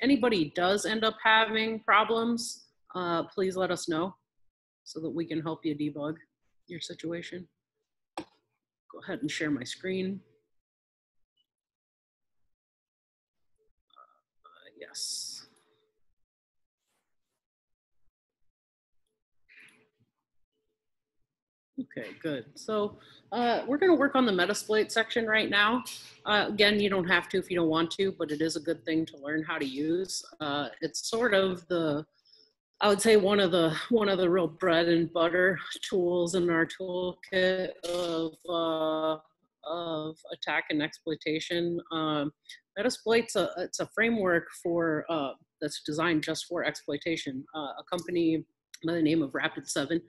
anybody does end up having problems, uh, please let us know so that we can help you debug your situation. Go ahead and share my screen. Uh, yes. Okay, good. So uh, we're going to work on the Metasploit section right now. Uh, again, you don't have to if you don't want to, but it is a good thing to learn how to use. Uh, it's sort of the, I would say one of the one of the real bread and butter tools in our toolkit of uh, of attack and exploitation. Um, Metasploit's a it's a framework for uh, that's designed just for exploitation. Uh, a company by the name of Rapid7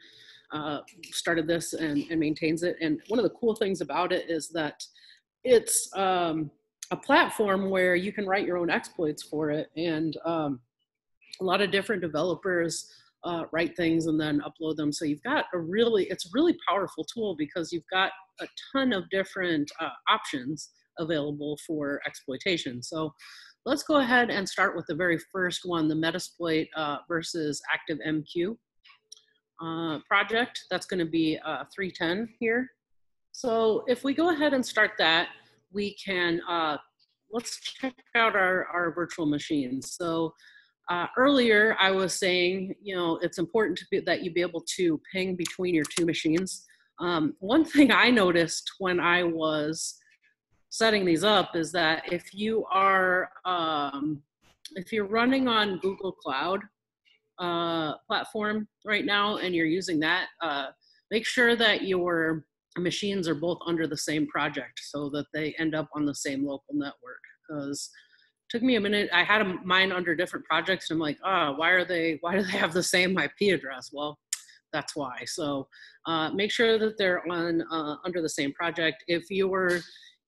uh, started this and, and, maintains it. And one of the cool things about it is that it's um, a platform where you can write your own exploits for it. And um, a lot of different developers uh, write things and then upload them. So you've got a really, it's a really powerful tool because you've got a ton of different uh, options available for exploitation. So let's go ahead and start with the very first one, the Metasploit uh, versus ActiveMQ uh, project. That's going to be uh, 310 here. So if we go ahead and start that, we can, uh, let's check out our, our virtual machines. So uh, earlier I was saying, you know, it's important to be, that you be able to ping between your two machines. Um, one thing I noticed when I was setting these up is that if you are, um, if you're running on Google Cloud, uh, platform right now and you're using that, uh, make sure that your machines are both under the same project so that they end up on the same local network. Because took me a minute. I had a, mine under different projects, and I'm like, oh, why are they? Why do they have the same IP address? Well, that's why. So uh, make sure that they're on uh, under the same project. If you're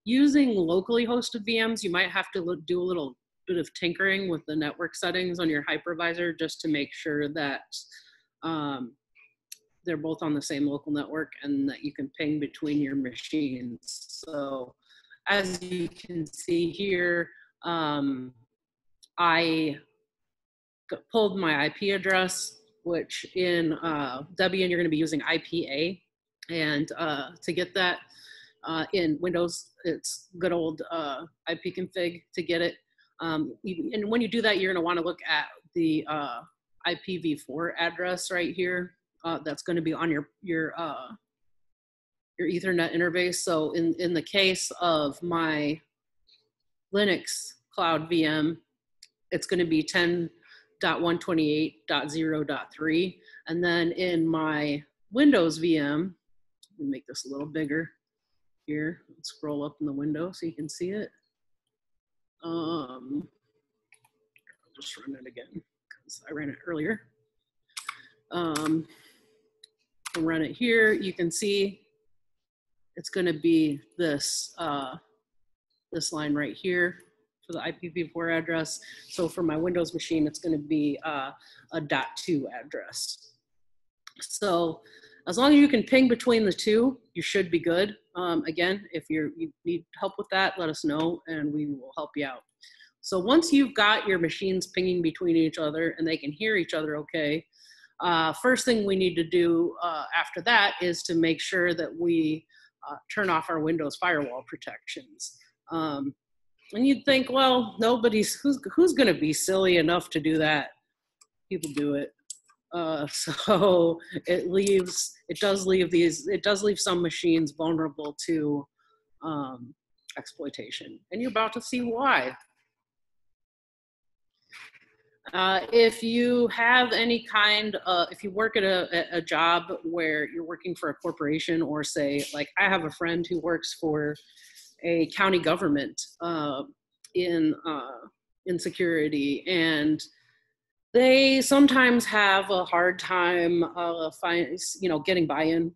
using locally hosted VMs, you might have to do a little bit of tinkering with the network settings on your hypervisor just to make sure that um, they're both on the same local network and that you can ping between your machines. So as you can see here, um, I pulled my IP address, which in uh, Debian, you're gonna be using IPA. And uh, to get that uh, in Windows, it's good old uh, ipconfig to get it. Um, and when you do that, you're going to want to look at the uh, IPv4 address right here. Uh, that's going to be on your your uh, your Ethernet interface. So in in the case of my Linux cloud VM, it's going to be 10.128.0.3, and then in my Windows VM, let me make this a little bigger here. Scroll up in the window so you can see it. Um, I'll just run it again because I ran it earlier. Um, I'll run it here. You can see it's going to be this uh, this line right here for the IPv4 address. So for my Windows machine, it's going to be uh, a .2 address. So as long as you can ping between the two, you should be good. Um, again, if you need help with that, let us know and we will help you out. So once you've got your machines pinging between each other and they can hear each other okay, uh, first thing we need to do uh, after that is to make sure that we uh, turn off our Windows firewall protections. Um, and you'd think, well, nobody's, who's, who's gonna be silly enough to do that? People do it. Uh, so it leaves, it does leave these, it does leave some machines vulnerable to um, exploitation. And you're about to see why. Uh, if you have any kind of, if you work at a, a job where you're working for a corporation or say, like I have a friend who works for a county government uh, in, uh, in security and they sometimes have a hard time uh, find, you know, getting buy-in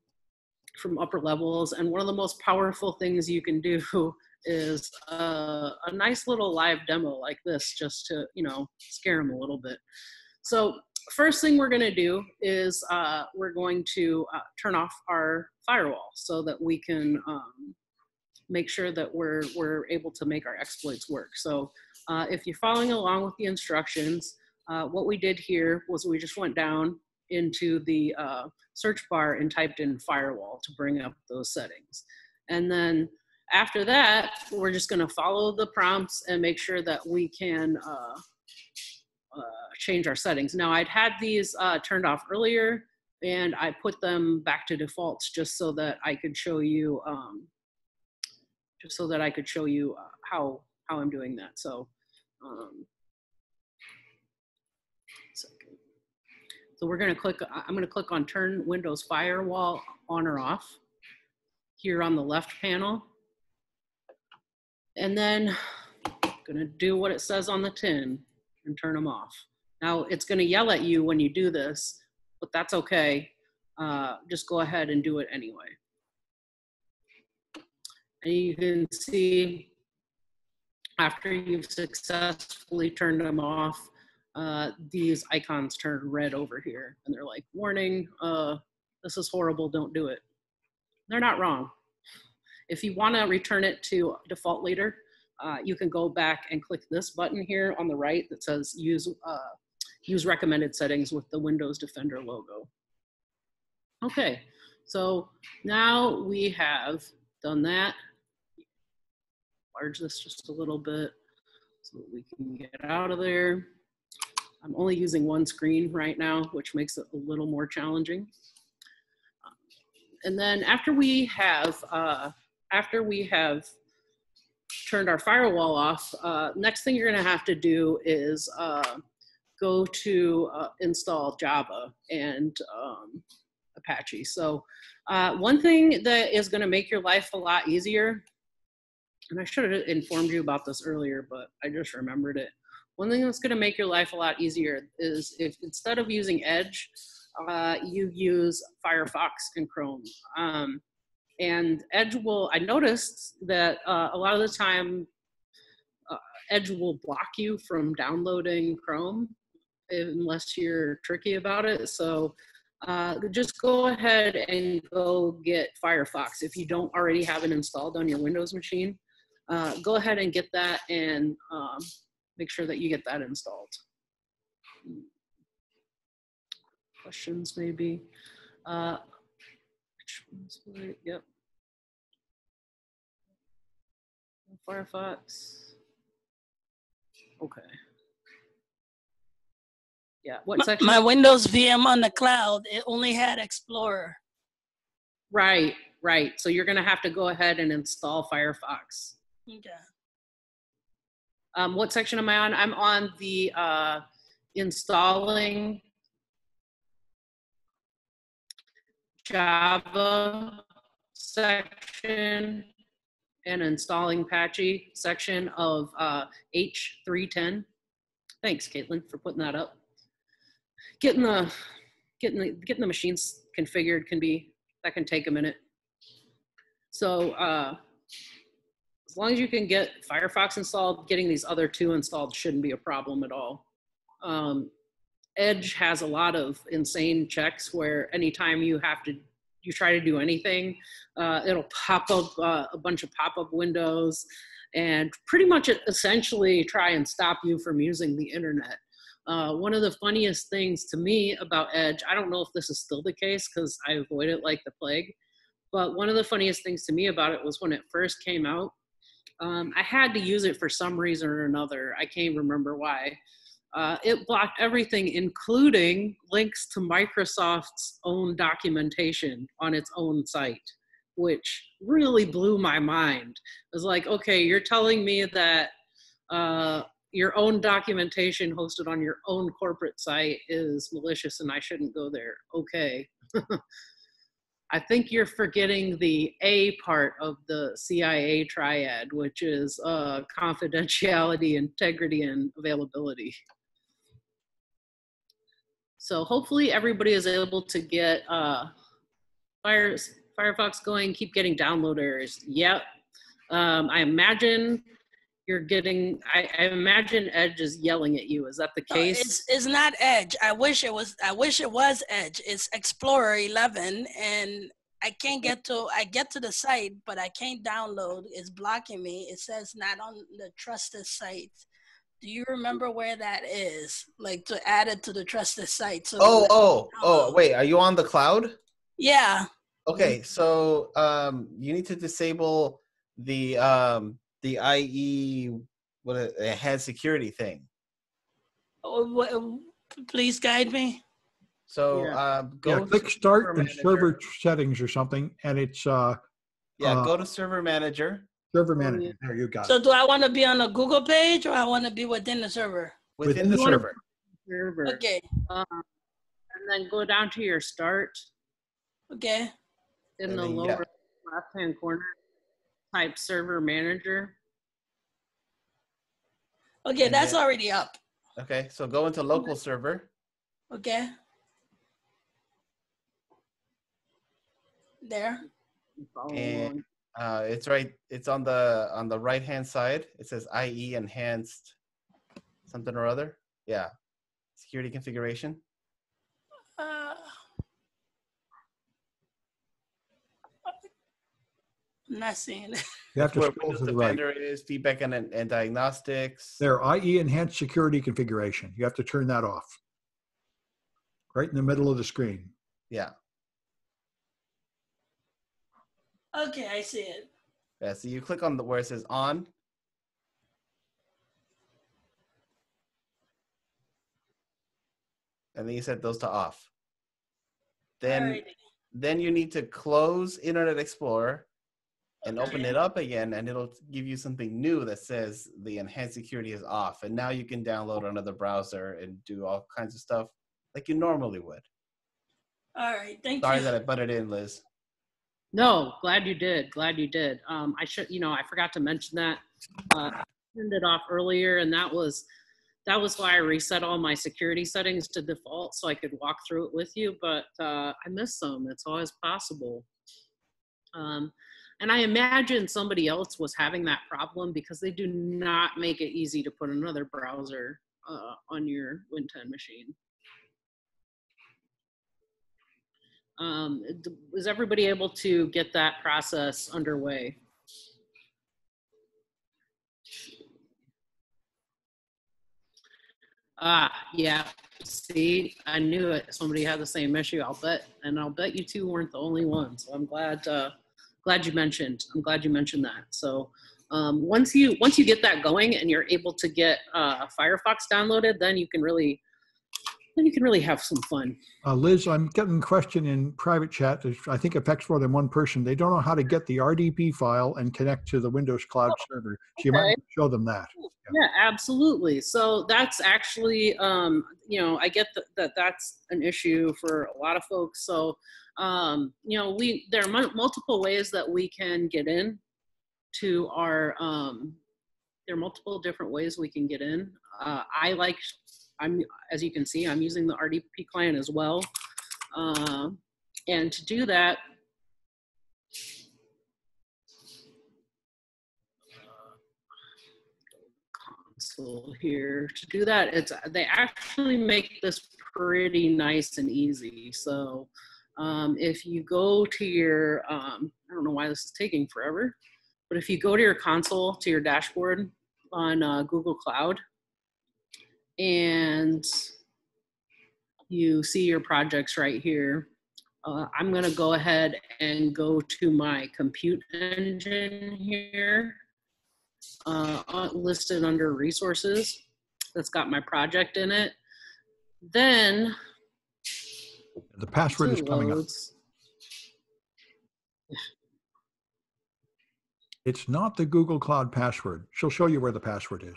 from upper levels. And one of the most powerful things you can do is uh, a nice little live demo like this, just to, you know, scare them a little bit. So first thing we're gonna do is uh, we're going to uh, turn off our firewall so that we can um, make sure that we're, we're able to make our exploits work. So uh, if you're following along with the instructions, uh, what we did here was we just went down into the uh, search bar and typed in firewall to bring up those settings. And then after that, we're just gonna follow the prompts and make sure that we can uh, uh, change our settings. Now I'd had these uh, turned off earlier and I put them back to defaults just so that I could show you, um, just so that I could show you uh, how, how I'm doing that. So, um, So we're gonna click, I'm gonna click on turn Windows Firewall on or off here on the left panel. And then gonna do what it says on the tin and turn them off. Now it's gonna yell at you when you do this, but that's okay. Uh, just go ahead and do it anyway. And you can see after you've successfully turned them off, uh, these icons turn red over here and they're like, warning, uh, this is horrible, don't do it. They're not wrong. If you wanna return it to default later, uh, you can go back and click this button here on the right that says use, uh, use recommended settings with the Windows Defender logo. Okay, so now we have done that. Large this just a little bit so we can get out of there. I'm only using one screen right now, which makes it a little more challenging. And then after we have, uh, after we have turned our firewall off, uh, next thing you're gonna have to do is uh, go to uh, install Java and um, Apache. So uh, one thing that is gonna make your life a lot easier, and I should have informed you about this earlier, but I just remembered it. One thing that's gonna make your life a lot easier is if instead of using Edge, uh, you use Firefox and Chrome. Um, and Edge will, I noticed that uh, a lot of the time, uh, Edge will block you from downloading Chrome unless you're tricky about it. So uh, just go ahead and go get Firefox. If you don't already have it installed on your Windows machine, uh, go ahead and get that and um, make sure that you get that installed. Questions maybe? Uh, Yep. Firefox. Okay. Yeah, what My, my Windows VM on the cloud, it only had Explorer. Right, right. So you're gonna have to go ahead and install Firefox. Okay. Um, what section am I on? I'm on the uh, installing Java section and installing Apache section of uh, H310. Thanks, Caitlin, for putting that up. Getting the getting the getting the machines configured can be that can take a minute. So uh, as long as you can get Firefox installed, getting these other two installed shouldn't be a problem at all. Um, Edge has a lot of insane checks where anytime you have to you try to do anything, uh, it'll pop up uh, a bunch of pop-up windows and pretty much essentially try and stop you from using the internet. Uh, one of the funniest things to me about Edge, I don't know if this is still the case because I avoid it like the plague, but one of the funniest things to me about it was when it first came out, um, I had to use it for some reason or another. I can't remember why. Uh, it blocked everything, including links to Microsoft's own documentation on its own site, which really blew my mind. It was like, okay, you're telling me that uh, your own documentation hosted on your own corporate site is malicious and I shouldn't go there. Okay. I think you're forgetting the A part of the CIA triad, which is uh, confidentiality, integrity, and availability. So hopefully everybody is able to get uh, Fire, Firefox going, keep getting downloaders. Yep. Um, I imagine you're getting, I, I, imagine Edge is yelling at you. Is that the case? No, it's, it's not Edge. I wish it was, I wish it was Edge. It's Explorer 11 and I can't get to, I get to the site, but I can't download. It's blocking me. It says not on the trusted site. Do you remember where that is? Like to add it to the trusted site. So Oh, oh, oh, wait, are you on the cloud? yeah. Okay, so um you need to disable the um the IE what it enhanced security thing. Oh, wha- Please guide me. So Yeah. um go Yeah, click start Server and server settings or something, and it's uh, Yeah, uh, go to server manager server yeah. manager. There you go. So it. do I want to be on a Google page or I want to be within the server? within, Within the the server. server. Okay. Um, and then go down to your start Okay. in And the then, yeah. lower left hand corner. Type server manager. Okay, And that's then- already up. Okay, so go into local server. Okay. There. And- Uh it's right it's on the on the right hand side. It says IE enhanced something or other. Yeah. Security configuration. Uh, I'm not seeing it. You have to Where scroll Windows to the right. Is, feedback and, and diagnostics. There, IE enhanced security configuration. You have to turn that off. Right in the middle of the screen. Yeah. Okay, I see it. Yeah. So you click on the where it says on. And then you set those to off. Then Alrighty. then you need to close Internet Explorer and open it up again and it'll give you something new that says the enhanced security is off and now you can download another browser and do all kinds of stuff like you normally would All right. Thank you. sorry that i butted in liz No, glad you did. Glad you did. Um, I should, you know, I forgot to mention that. Uh, I turned it off earlier, and that was that was why I reset all my security settings to default so I could walk through it with you. But uh, I missed some. It's always possible. Um, and I imagine somebody else was having that problem because they do not make it easy to put another browser uh, on your Win 10 machine. Um, was everybody able to get that process underway? Ah, yeah. See, I knew it. Somebody had the same issue. I'll bet, and I'll bet you two weren't the only ones. So I'm glad. Uh, glad you mentioned. I'm glad you mentioned that. So um, once you once you get that going and you're able to get uh, Firefox downloaded, then you can really then you can really have some fun. Uh, Liz, I'm getting a question in private chat. that I think affects more than one person. They don't know how to get the RDP file and connect to the Windows Cloud server. So you might okay. want to show them that. Yeah, absolutely. So that's actually, um, you know, I get that, that that's an issue for a lot of folks. So, um, you know, we there are mul- multiple ways that we can get in to our. Um, there are multiple different ways we can get in. Uh, I like, I'm as you can see, I'm using the RDP client as well, Um and to do that. console here to do that it's they actually make this pretty nice and easy so um, if you go to your um, i don't know why this is taking forever but if you go to your console to your dashboard on uh, google cloud and you see your projects right here uh, i'm going to go ahead and go to my compute engine here uh, listed under resources that's got my project in it. Then The password is coming up. It's not the Google Cloud password. She'll show you where the password is.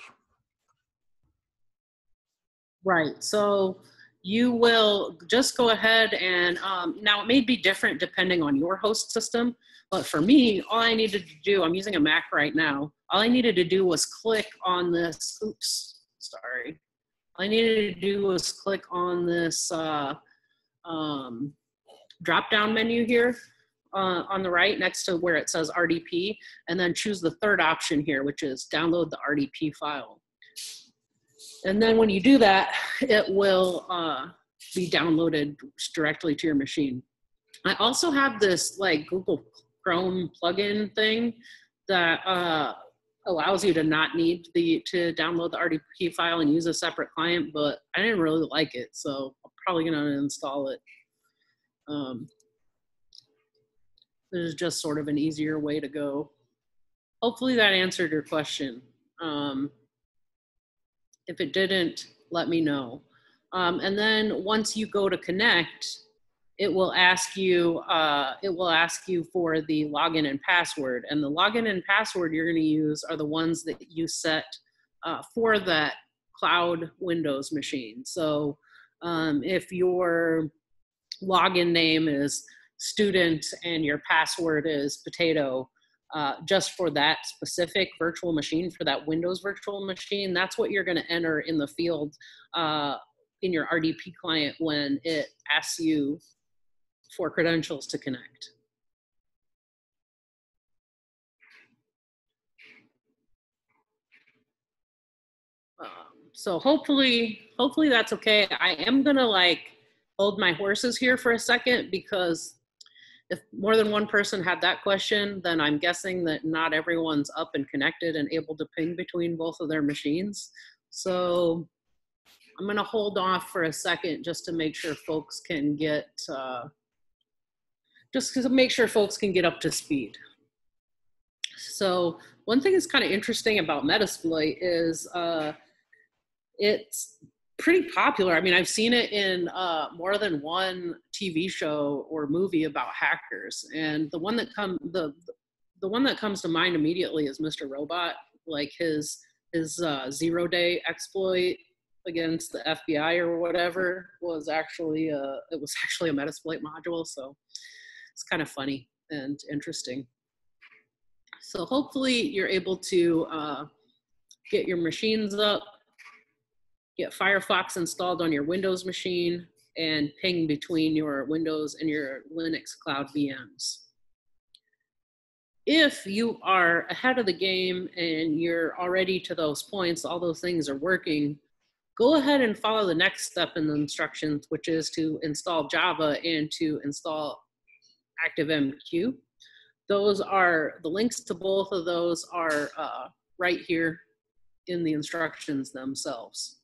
Right. So you will just go ahead and um, now it may be different depending on your host system, but for me, all I needed to do, I'm using a Mac right now. All I needed to do was click on this. Oops, sorry. All I needed to do was click on this uh, um, drop down menu here uh, on the right next to where it says RDP, and then choose the third option here, which is download the RDP file. And then when you do that, it will uh, be downloaded directly to your machine. I also have this like Google Chrome plugin thing that uh, allows you to not need the to download the RDP file and use a separate client, but I didn't really like it, so I'm probably gonna uninstall it. Um, this is just sort of an easier way to go. Hopefully that answered your question. Um, if it didn't, let me know. Um, and then once you go to connect, it will ask you uh, it will ask you for the login and password and the login and password you're going to use are the ones that you set uh, for that cloud windows machine. So um, if your login name is student and your password is potato uh, just for that specific virtual machine for that windows virtual machine that's what you're going to enter in the field uh, in your rdp client when it asks you for credentials to connect. Um, so hopefully, hopefully that's okay. I am gonna like hold my horses here for a second because if more than one person had that question, then I'm guessing that not everyone's up and connected and able to ping between both of their machines. So I'm gonna hold off for a second just to make sure folks can get uh, just to make sure folks can get up to speed. So one thing that's kind of interesting about Metasploit is uh, it's pretty popular. I mean, I've seen it in uh, more than one TV show or movie about hackers, and the one that come the the one that comes to mind immediately is Mr. Robot, like his his uh, zero day exploit against the FBI or whatever was actually a, it was actually a Metasploit module. So it's kind of funny and interesting. So hopefully you're able to uh, get your machines up, get Firefox installed on your Windows machine, and ping between your Windows and your Linux cloud VMs. If you are ahead of the game and you're already to those points, all those things are working, go ahead and follow the next step in the instructions, which is to install Java and to install ActiveMQ. Those are, the links to both of those are uh, right here in the instructions themselves.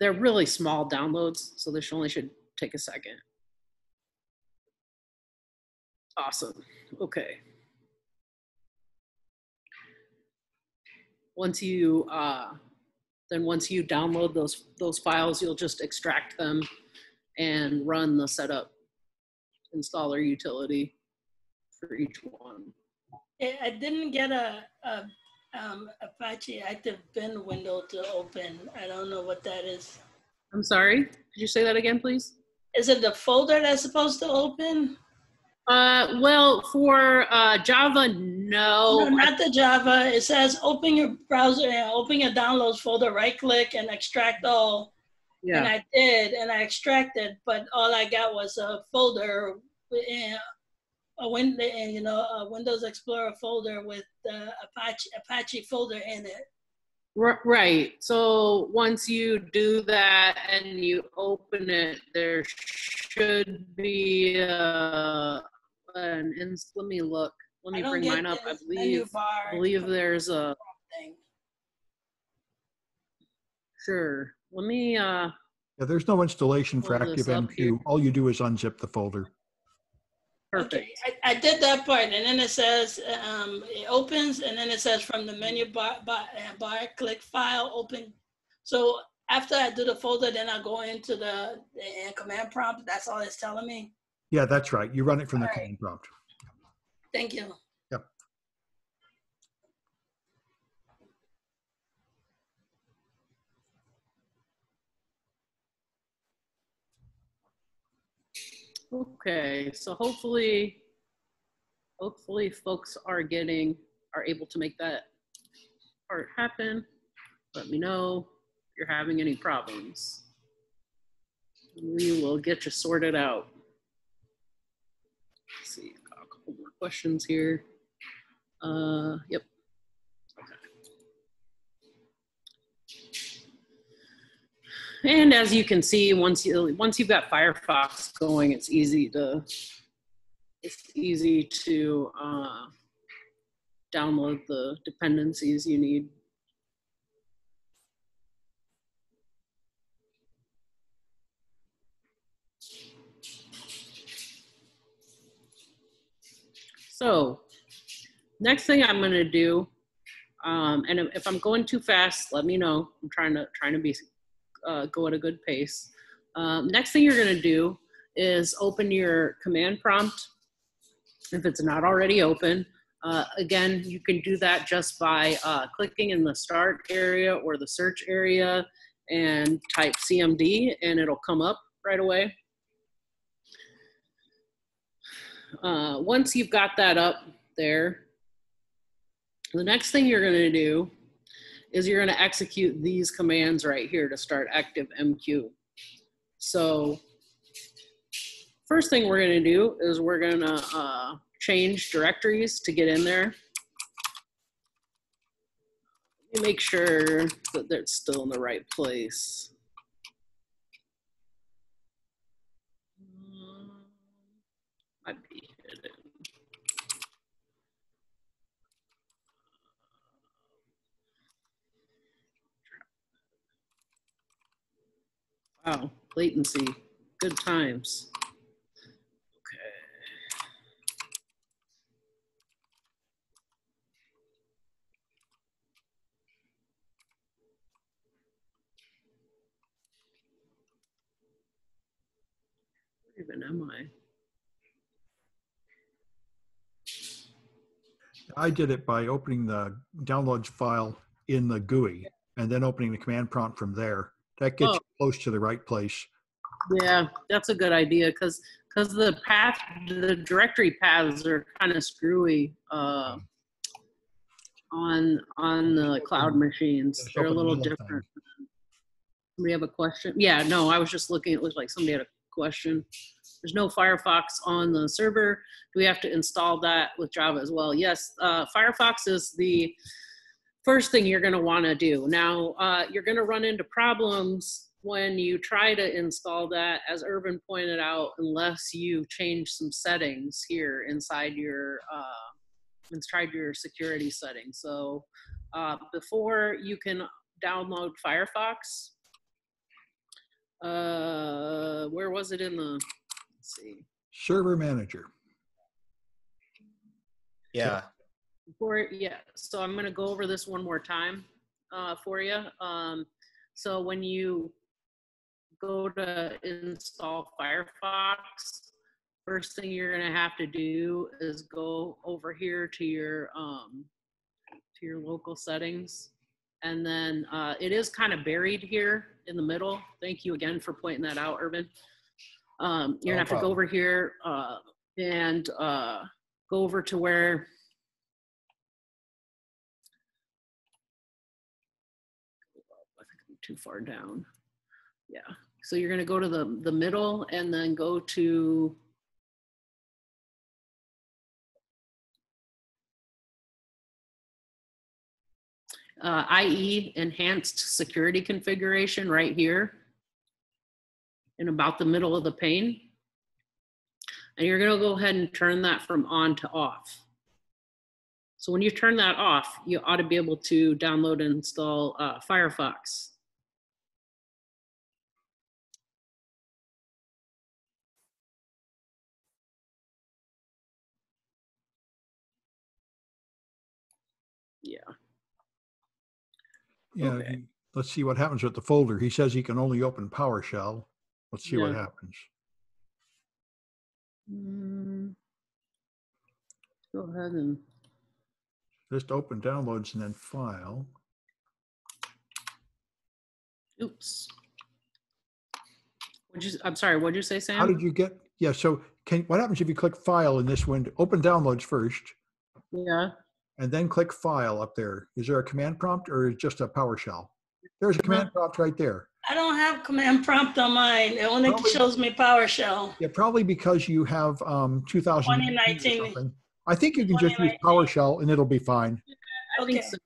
They're really small downloads, so this only should take a second. Awesome, okay. Once you, uh, then once you download those, those files, you'll just extract them and run the setup installer utility for each one. I didn't get a, a um, Apache Active Bin window to open. I don't know what that is. I'm sorry, could you say that again, please? Is it the folder that's supposed to open? Uh, well, for uh, Java, no. No, not the Java. It says open your browser and open your downloads folder, right click and extract all. Yeah. And I did, and I extracted, but all I got was a folder, a win, and you know, a Windows Explorer folder with the Apache Apache folder in it. Right. So once you do that and you open it, there should be uh, an ins. Let me look. Let me bring mine up. I believe. I believe there's a. Thing. Sure. Let me. uh Yeah, there's no installation for ActiveMQ. All you do is unzip the folder. Perfect. Okay, I, I, did that part, and then it says um, it opens, and then it says from the menu bar, bar, bar, click File, Open. So after I do the folder, then I go into the, the command prompt. That's all it's telling me. Yeah, that's right. You run it from all the right. command prompt. Thank you. Okay, so hopefully, hopefully folks are getting, are able to make that part happen. Let me know if you're having any problems. We will get you sorted out. Let's see, got a couple more questions here. Uh, yep, And as you can see, once you once you've got Firefox going, it's easy to it's easy to uh, download the dependencies you need. So next thing I'm gonna do, um, and if I'm going too fast, let me know. I'm trying to trying to be uh, go at a good pace. Um, next thing you're gonna do is open your command prompt if it's not already open. Uh, again, you can do that just by uh, clicking in the start area or the search area and type CMD and it'll come up right away. Uh, once you've got that up there, the next thing you're going to do is you're going to execute these commands right here to start active MQ. So first thing we're going to do is we're going to uh, change directories to get in there. Make sure that they're still in the right place. Wow, latency, good times. Even am I? I did it by opening the downloads file in the GUI and then opening the command prompt from there. That gets Oh. you close to the right place. Yeah, that's a good idea because because the path the directory paths are kind of screwy uh, on on the cloud machines. They're a little different. We have a question? Yeah, no, I was just looking. It looked like somebody had a question. There's no Firefox on the server. Do we have to install that with Java as well? Yes, uh, Firefox is the first thing you're going to want to do. Now, uh, you're going to run into problems when you try to install that, as Urban pointed out, unless you change some settings here inside your uh, inside your security settings. So uh, before you can download Firefox, uh, where was it in the? Let's see. Server manager. Yeah. Before, yeah, so I'm gonna go over this one more time uh, for you. Um, so when you go to install Firefox, first thing you're gonna have to do is go over here to your um, to your local settings, and then uh, it is kind of buried here in the middle. Thank you again for pointing that out, Urban. Um, you're gonna No have to go over here uh, and uh, go over to where too far down. Yeah. So you're gonna go to the, the middle and then go to. Uh, IE enhanced security configuration right here. In about the middle of the pane. And you're gonna go ahead and turn that from on to off. So when you turn that off, you ought to be able to download and install uh, Firefox. Yeah, Yeah. Okay. Let's see what happens with the folder. He says he can only open PowerShell. Let's see what happens. Mm. Go ahead and, Just open downloads and then file. oops. You, I'm sorry, what did you say, Sam? How did you get? Yeah. So can, what happens if you click file in this window? Open downloads first Yeah, and then click file up there. Is there a command prompt or is it just a PowerShell? There's a command prompt right there. I don't have command prompt on mine. It only Probably- shows me PowerShell. Yeah, probably because you have um 2019 or 2019. something. I think you can just use PowerShell and it'll be fine. I think so.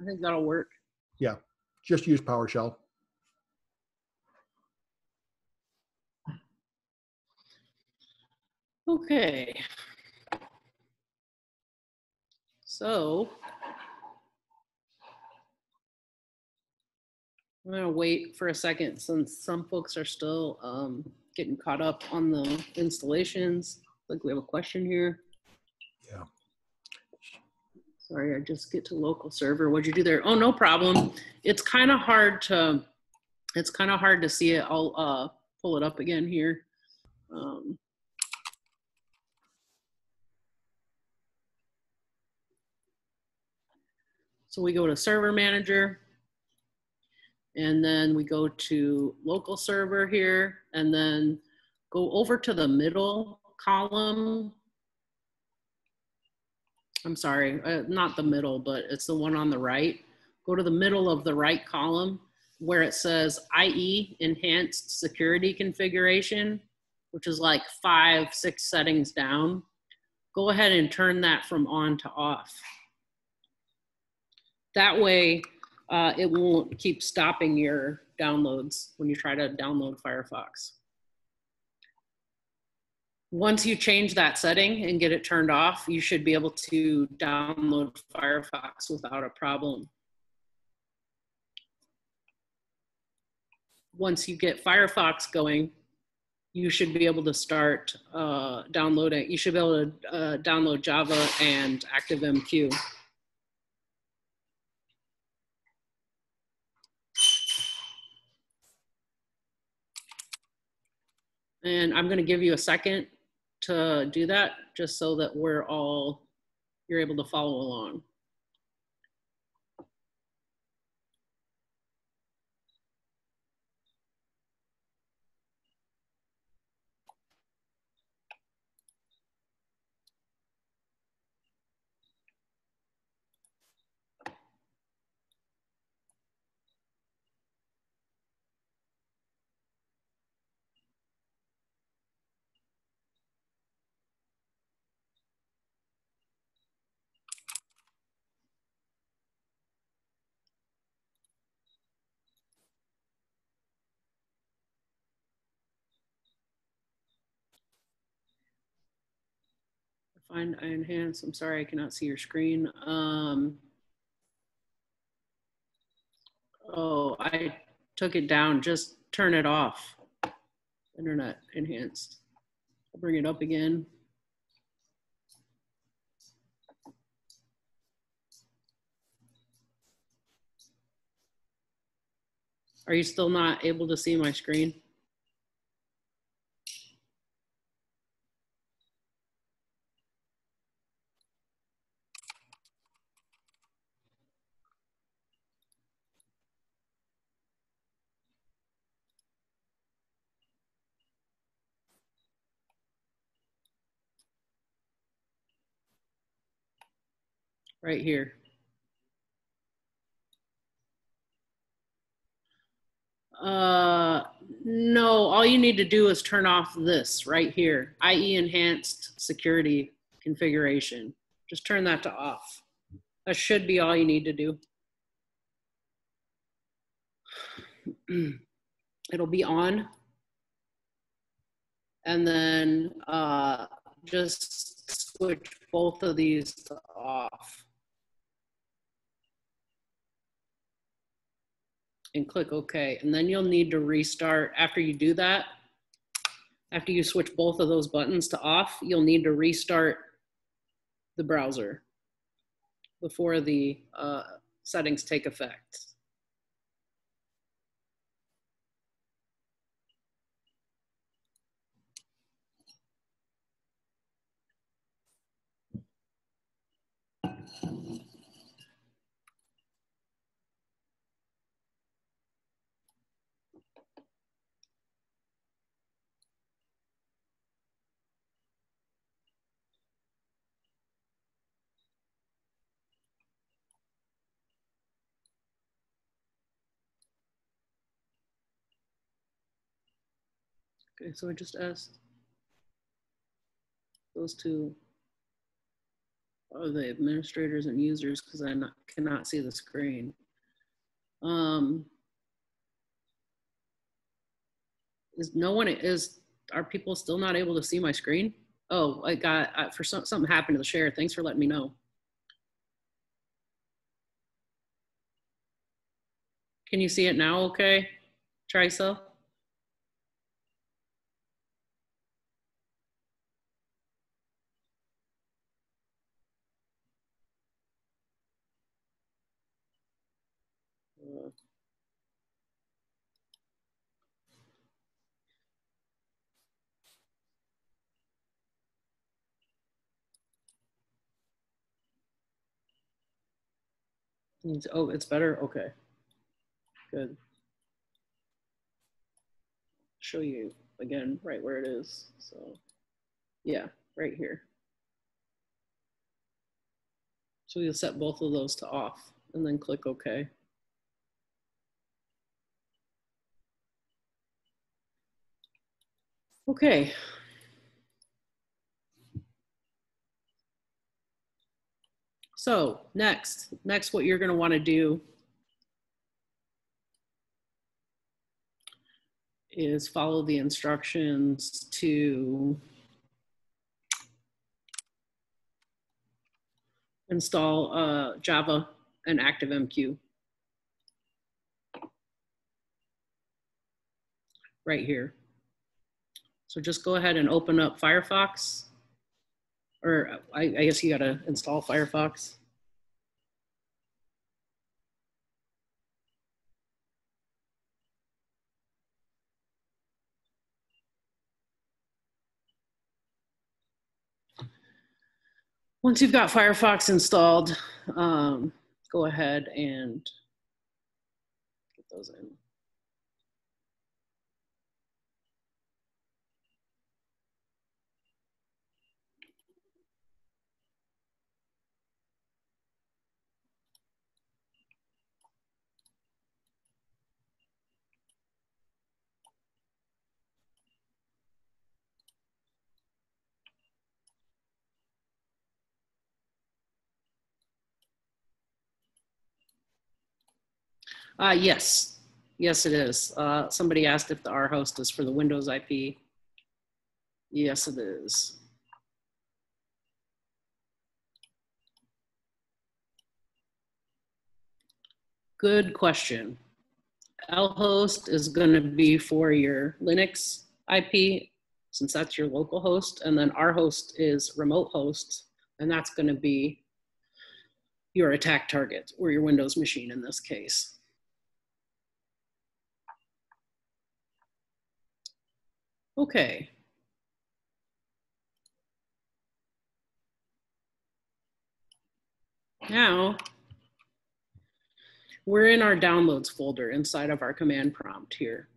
I think that'll work. Yeah, just use PowerShell. Okay. So I'm gonna wait for a second since some folks are still um, getting caught up on the installations. Like we have a question here. Yeah. Sorry, I just get to local server. What'd you do there? Oh, no problem. It's kind of hard to, it's kind of hard to see it. I'll uh, pull it up again here. Um, so we go to server manager. And then we go to local server here and then go over to the middle column. I'm sorry, uh, not the middle, but it's the one on the right. Go to the middle of the right column where it says IE enhanced security configuration, which is like five, six settings down. Go ahead and turn that from on to off. That way, uh, it won't keep stopping your downloads when you try to download Firefox. Once you change that setting and get it turned off, you should be able to download Firefox without a problem. Once you get Firefox going, you should be able to start uh, downloading. You should be able to uh, download Java and ActiveMQ. And I'm going to give you a second to do that just so that we're all, you're able to follow along. Find I enhance. I'm sorry, I cannot see your screen. Um, oh, I took it down. Just turn it off. Internet enhanced. I'll bring it up again. Are you still not able to see my screen? Right here. Uh, no, all you need to do is turn off this right here, IE enhanced security configuration. Just turn that to off. That should be all you need to do. It'll be on. And then uh, just switch both of these off. And click OK. And then you'll need to restart after you do that. After you switch both of those buttons to off, you'll need to restart the browser before the uh, settings take effect. Okay, so I just asked those two are the administrators and users because I not, cannot see the screen. Um, is no one is are people still not able to see my screen? Oh, I got I, for some, something happened to the share. Thanks for letting me know. Can you see it now? Okay, Try so. Oh, it's better? Okay. Good. Show you again, right where it is. So, yeah, right here. So you'll set both of those to off and then click OK. Okay. So next, next what you're going to want to do is follow the instructions to install uh, Java and ActiveMQ. Right here. So just go ahead and open up Firefox. Or I, I guess you gotta install Firefox. Once you've got Firefox installed, um, go ahead and get those in. Uh, yes, yes, it is. Uh, somebody asked if the R host is for the Windows IP. Yes, it is. Good question. L host is going to be for your Linux IP, since that's your local host, and then our host is remote host, and that's going to be your attack target or your Windows machine in this case. Okay. Now, we're in our downloads folder inside of our command prompt here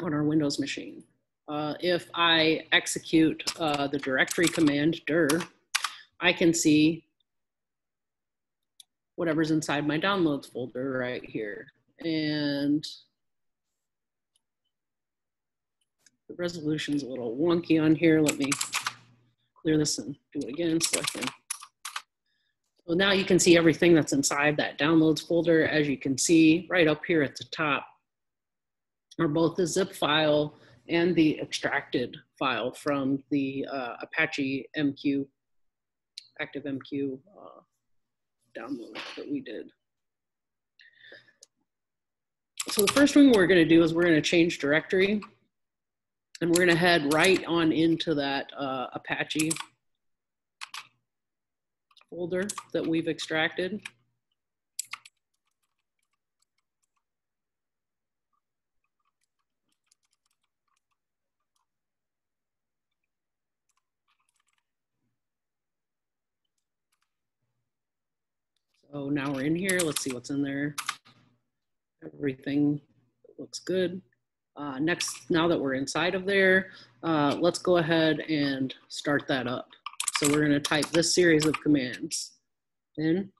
on our Windows machine. Uh, if I execute uh, the directory command dir, I can see whatever's inside my downloads folder right here. And the resolution's a little wonky on here. Let me clear this and do it again so I can. Well, now you can see everything that's inside that downloads folder. As you can see right up here at the top are both the zip file and the extracted file from the uh, Apache MQ, Active MQ uh, download that we did. So the first thing we're gonna do is we're gonna change directory and we're gonna head right on into that uh, Apache folder that we've extracted. So now we're in here. Let's see what's in there. Everything looks good. Uh, next, now that we're inside of there, uh, let's go ahead and start that up. So we're going to type this series of commands in.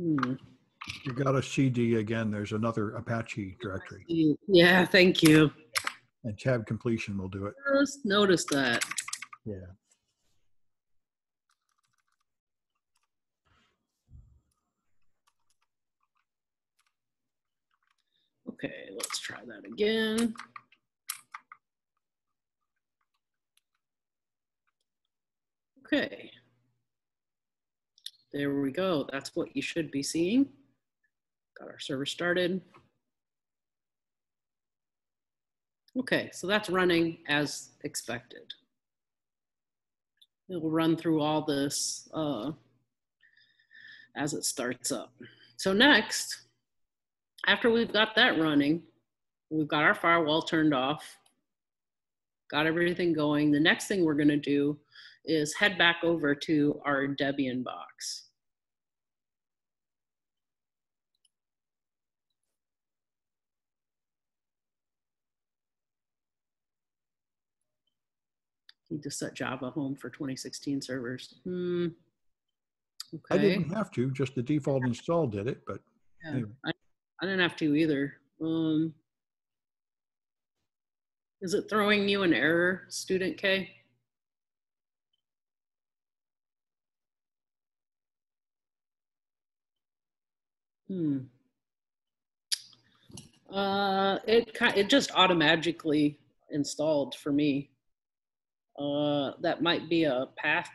Hmm. You got a CD again, there's another Apache directory Yeah, thank you. and tab completion will do it. Just noticed that. Yeah. Okay, let's try that again. Okay. There we go. That's what you should be seeing. Got our server started. Okay, so that's running as expected. It will run through all this uh, as it starts up. So next, after we've got that running, we've got our firewall turned off, got everything going. The next thing we're gonna do is head back over to our Debian box. Need to set Java home for 2016 servers. Hmm. Okay. I didn't have to, just the default install did it, but Yeah, Anyway. I, I didn't have to either. Um, is it throwing you an error, student K? Hmm. Uh, it it just automatically installed for me. Uh, that might be a path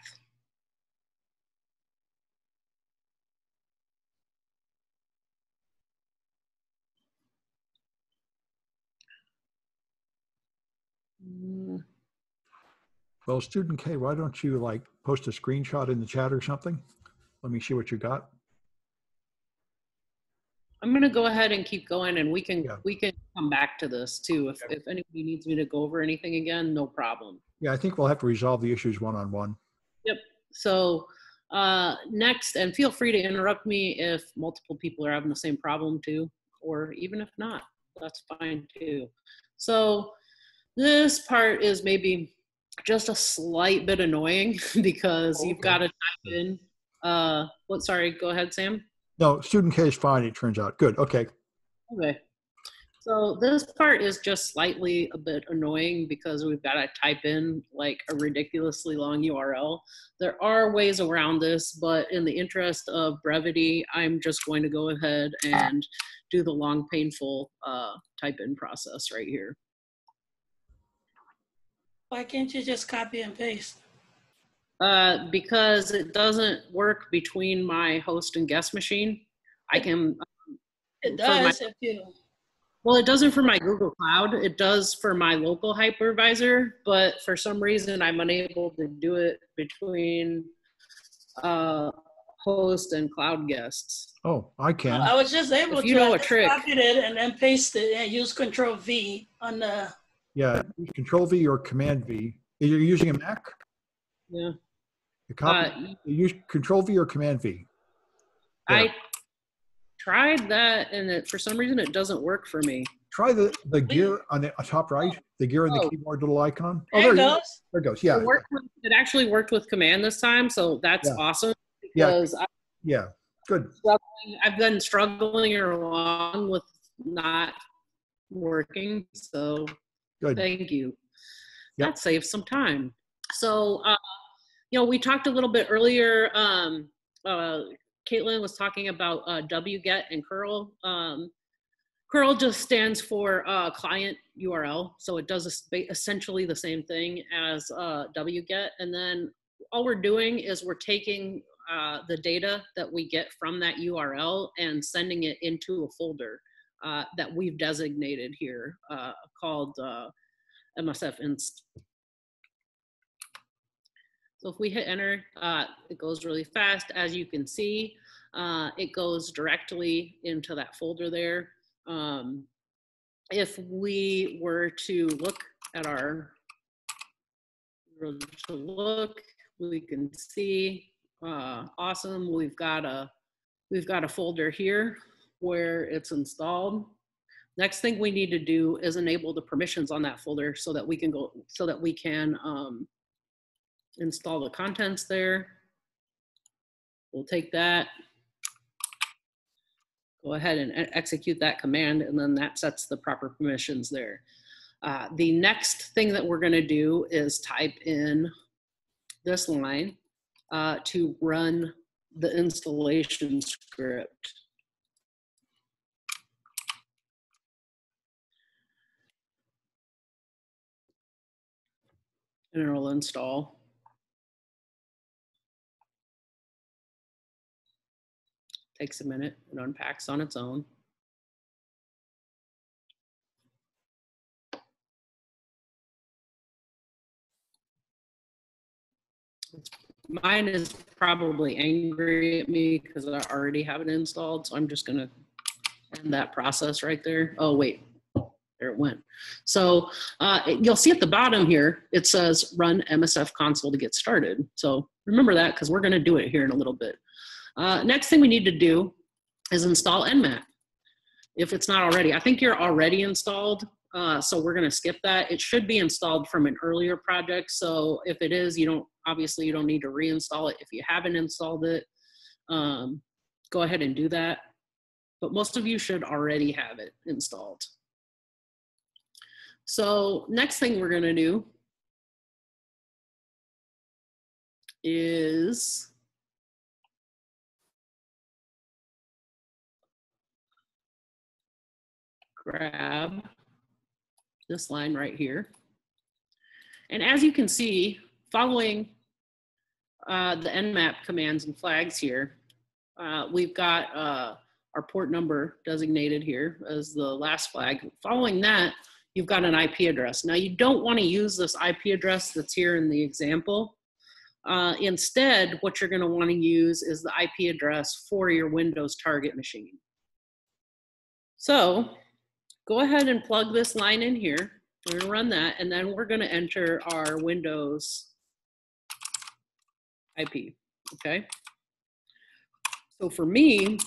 well, student K, why don't you like post a screenshot in the chat or something? Let me see what you got. I'm gonna go ahead and keep going and we can, Yeah. we can come back to this too. If, if anybody needs me to go over anything again, no problem. Yeah, I think we'll have to resolve the issues one-on-one. Yep. So, uh, next, and feel free to interrupt me if multiple people are having the same problem too, or even if not, that's fine too. So this part is maybe just a slight bit annoying because you've got to type in, uh, what, sorry, go ahead, Sam. No, student case fine, it turns out. Good, okay. Okay. So this part is just slightly a bit annoying because we've got to type in like a ridiculously long URL. There are ways around this, but in the interest of brevity, I'm just going to go ahead and do the long, painful uh, type in process right here. Why can't you just copy and paste? Uh, because it doesn't work between my host and guest machine. I can It For my- does if you, Well, it doesn't for my Google Cloud. It does for my local hypervisor, but for some reason I'm unable to do it between uh, host and cloud guests. Oh, I can. I was just able If to. you know I a just trick. Copied it and then pasted it and use control V on the, Yeah, control V or command V. You're using a Mac? Yeah. The copy, Uh, you use control V or command V? I tried that and it, for some reason it doesn't work for me. Try the, the gear on the top right, the gear in the Oh. keyboard little icon. Oh, there it you- goes. There it goes, yeah, It, with, it actually worked with command this time, so that's Yeah. awesome Yeah. I, yeah, good. I've been struggling along with not working. So Good. Thank you. Yep. That saves some time. So, uh, you know, we talked a little bit earlier. Um, uh, Caitlin was talking about uh, wget and curl. Um, curl just stands for uh, client URL, so it does essentially the same thing as uh, wget. And then all we're doing is we're taking uh, the data that we get from that URL and sending it into a folder uh, that we've designated here uh, called uh, MSF inst. So if we hit enter, uh, it goes really fast. As you can see, uh, it goes directly into that folder there. Um, if we were to look at our, to look, we can see, uh, awesome. We've got a, we've got a folder here where it's installed. Next thing we need to do is enable the permissions on that folder so that we can go, so that we can um, install the contents there. We'll take that. go ahead and execute that command, and then that sets the proper permissions there. Uh, the next thing that we're going to do is type in this line uh, to run the installation script. And it'll install. Takes a minute, it unpacks on its own. Mine is probably angry at me because I already have it installed, so I'm just gonna end that process right there. Oh, wait, there it went. So uh, you'll see at the bottom here, it says run MSF console to get started. So remember that because we're gonna do it here in a little bit. Uh, next thing we need to do is install Nmap. If it's not already, I think you're already installed, uh, so we're gonna skip that. It should be installed from an earlier project, so if it is, you don't, obviously you don't need to reinstall it. If you haven't installed it, um, go ahead and do that. But most of you should already have it installed. So next thing we're gonna do is grab this line right here. And as you can see, following uh, the nmap commands and flags here, uh, we've got uh, our port number designated here as the last flag. Following that, you've got an IP address. Now you don't want to use this IP address that's here in the example. Uh, instead, what you're going to want to use is the IP address for your Windows target machine. So go ahead and plug this line in here. We're gonna run that, and then we're gonna enter our Windows IP, okay? So for me,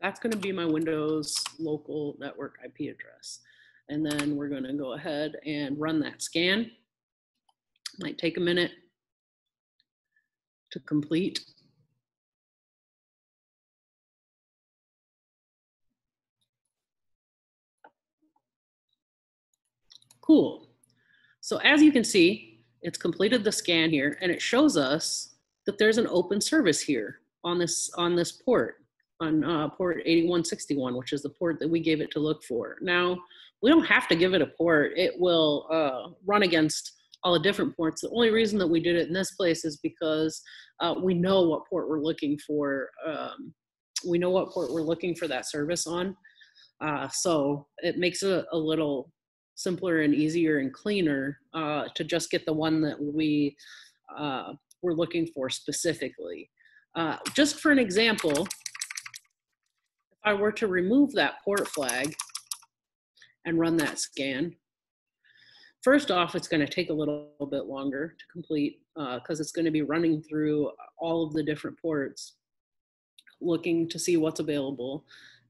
that's gonna be my Windows local network IP address. And then we're gonna go ahead and run that scan. Might take a minute to complete. Cool. So as you can see, it's completed the scan here and it shows us that there's an open service here on this on this port on uh, port 8161, which is the port that we gave it to look for. Now, we don't have to give it a port. It will uh, run against all the different ports. The only reason that we did it in this place is because uh, we know what port we're looking for. Um, we know what port we're looking for that service on. Uh, so it makes it a little simpler and easier and cleaner uh, to just get the one that we uh, were looking for specifically. Uh, just for an example, if I were to remove that port flag and run that scan, first off, it's going to take a little bit longer to complete because it's going to be running through all of the different ports, looking to see what's available.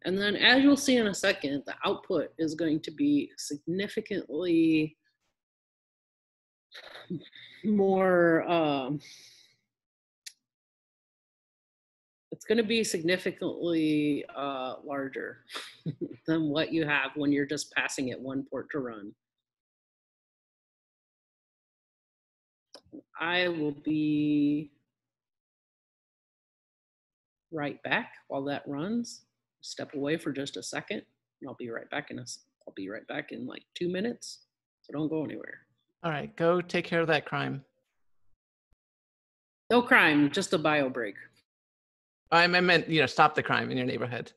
And then as you'll see in a second, the output is going to be significantly more, um, it's going to be significantly uh, larger than what you have when you're just passing it one port to run. I will be right back while that runs. Step away for just a second, and I'll be right back in a, I'll be right back in like two minutes. So don't go anywhere. All right, go take care of that crime. No crime, just a bio break. I meant, you know, stop the crime in your neighborhood.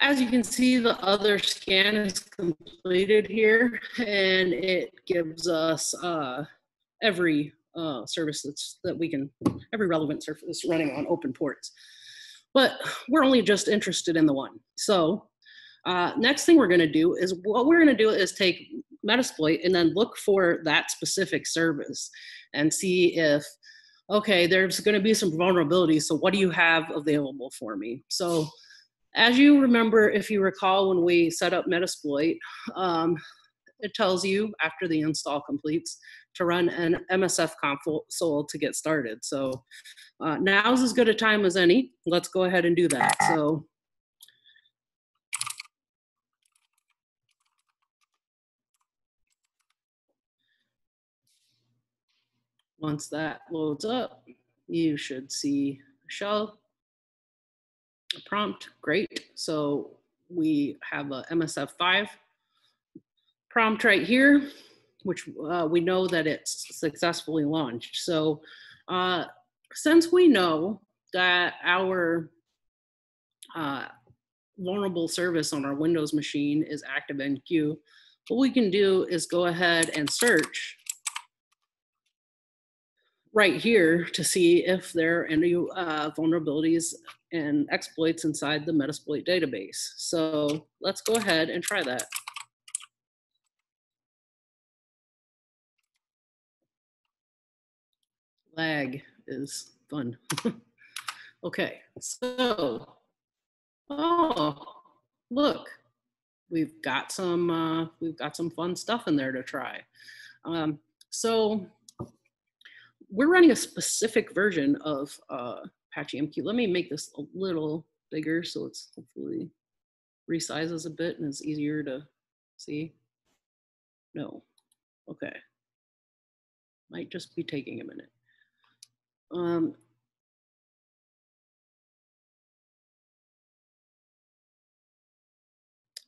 As you can see, the other scan is completed here and it gives us uh, every uh, service that's, that we can, every relevant service running on open ports. But we're only just interested in the one. So uh, next thing we're gonna do is, what we're gonna do is take Metasploit and then look for that specific service and see if, okay, there's gonna be some vulnerabilities, so what do you have available for me? So as you remember, if you recall when we set up Metasploit, um, it tells you after the install completes to run an MSF console to get started. So uh, now's as good a time as any. Let's go ahead and do that. So once that loads up, you should see a shell prompt. Great. So we have a MSF5 prompt right here, which uh, we know that it's successfully launched. So uh, since we know that our uh, vulnerable service on our Windows machine is active ActiveMQ, what we can do is go ahead and search right here to see if there are any uh, vulnerabilities and exploits inside the Metasploit database. So let's go ahead and try that. Lag is fun. okay, so, oh, look, we've got some, uh, we've got some fun stuff in there to try. Um, so we're running a specific version of uh, Apache MQ. Let me make this a little bigger so it's hopefully resizes a bit and it's easier to see. No, okay. Might just be taking a minute. Um,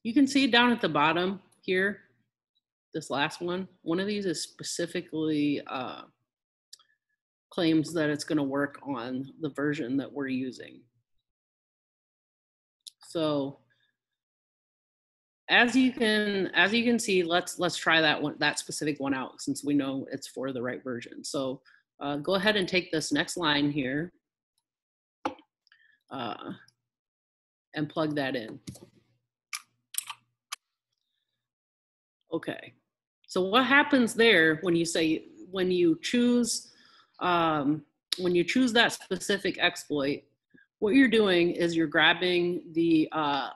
you can see down at the bottom here, this last one, one of these is specifically uh, claims that it's going to work on the version that we're using. So as you can as you can see, let's let's try that one that specific one out since we know it's for the right version. So uh, go ahead and take this next line here uh, and plug that in. Okay. So what happens there when you say when you choose um, when you choose that specific exploit, what you're doing is you're grabbing the uh,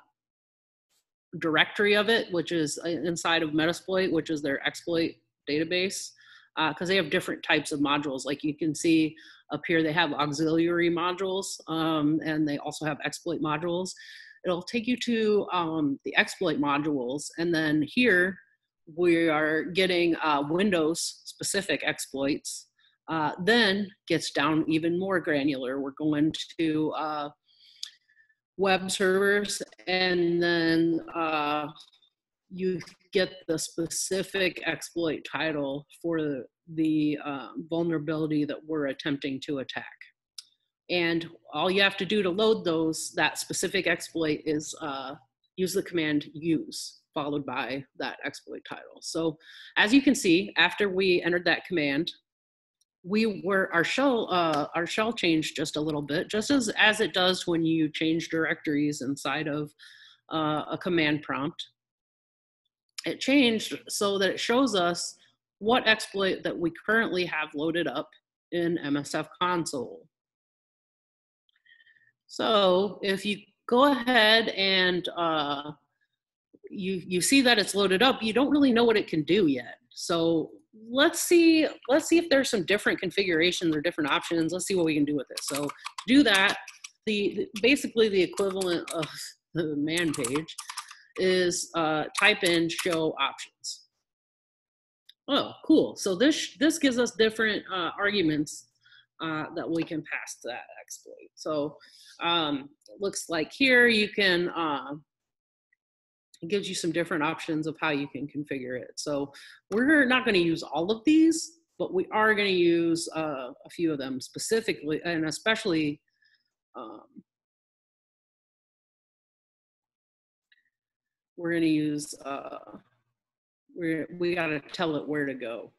directory of it, which is uh, inside of Metasploit, which is their exploit database, because uh, they have different types of modules. Like you can see up here, they have auxiliary modules, um, and they also have exploit modules. It'll take you to um, the exploit modules, and then here we are getting uh, Windows specific exploits uh, then gets down even more granular. We're going to uh, web servers and then uh, you get the specific exploit title for the, the uh, vulnerability that we're attempting to attack. And all you have to do to load those, that specific exploit is uh, use the command use followed by that exploit title. So as you can see, after we entered that command, we were our shell uh, our shell changed just a little bit, just as as it does when you change directories inside of uh, a command prompt. It changed so that it shows us what exploit that we currently have loaded up in MSF console. So if you go ahead and uh, you you see that it's loaded up, you don't really know what it can do yet. So let's see let's see if there's some different configurations or different options. Let's see what we can do with it. So do that. The basically the equivalent of the man page is uh, type in show options. Oh cool. So this this gives us different uh, arguments uh, that we can pass to that exploit. So um, looks like here you can uh, it gives you some different options of how you can configure it. So we're not going to use all of these, but we are going to use uh, a few of them specifically, and especially um, we're gonna use, uh, we're, we gotta tell it where to go.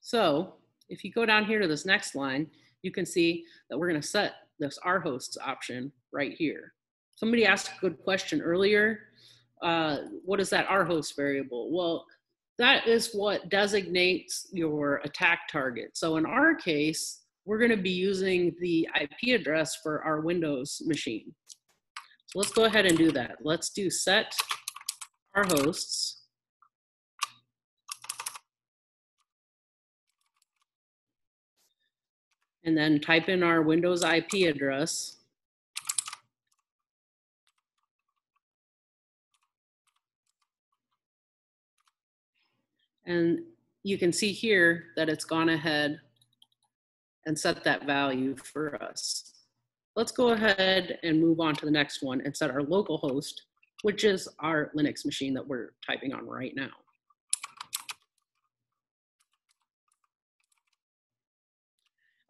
So if you go down here to this next line, you can see that we're gonna set this our hosts option right here. Somebody asked a good question earlier. Uh, what is that our host variable? Well, that is what designates your attack target. So in our case, we're gonna be using the IP address for our Windows machine. So let's go ahead and do that. Let's do set our hosts. And then type in our Windows IP address. And you can see here that it's gone ahead and set that value for us. Let's go ahead and move on to the next one and set our local host, which is our Linux machine that we're typing on right now.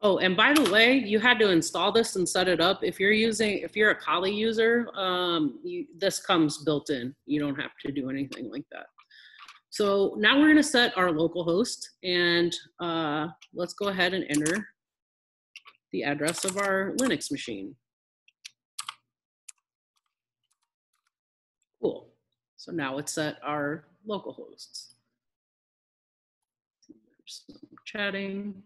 Oh, and by the way, you had to install this and set it up. If you're using, if you're a Kali user, um, you, this comes built in. You don't have to do anything like that. So now we're gonna set our local host and uh, let's go ahead and enter the address of our Linux machine. Cool. So now it's set our local hosts. Chatting.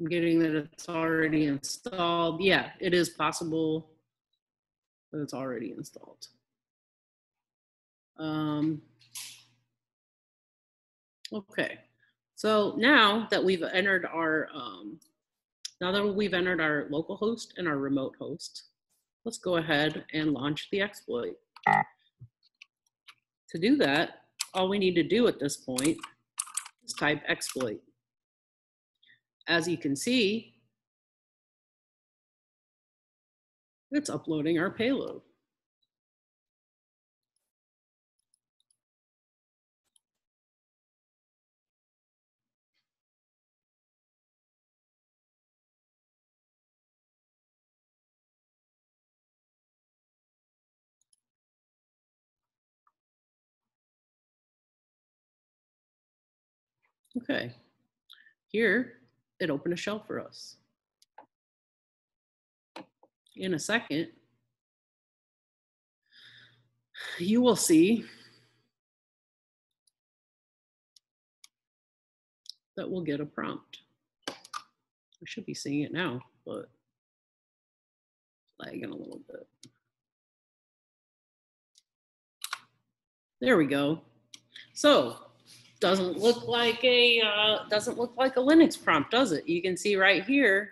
I'm getting that it's already installed. Yeah, it is possible that it's already installed. Um, okay, so now that we've entered our um, now that we've entered our local host and our remote host, let's go ahead and launch the exploit. To do that, all we need to do at this point is type exploit. As you can see, it's uploading our payload. Okay, here it opened a shell for us. In a second, you will see that we'll get a prompt. We should be seeing it now, but lagging a little bit. There we go. So doesn't look like a uh, doesn't look like a Linux prompt, does it? You can see right here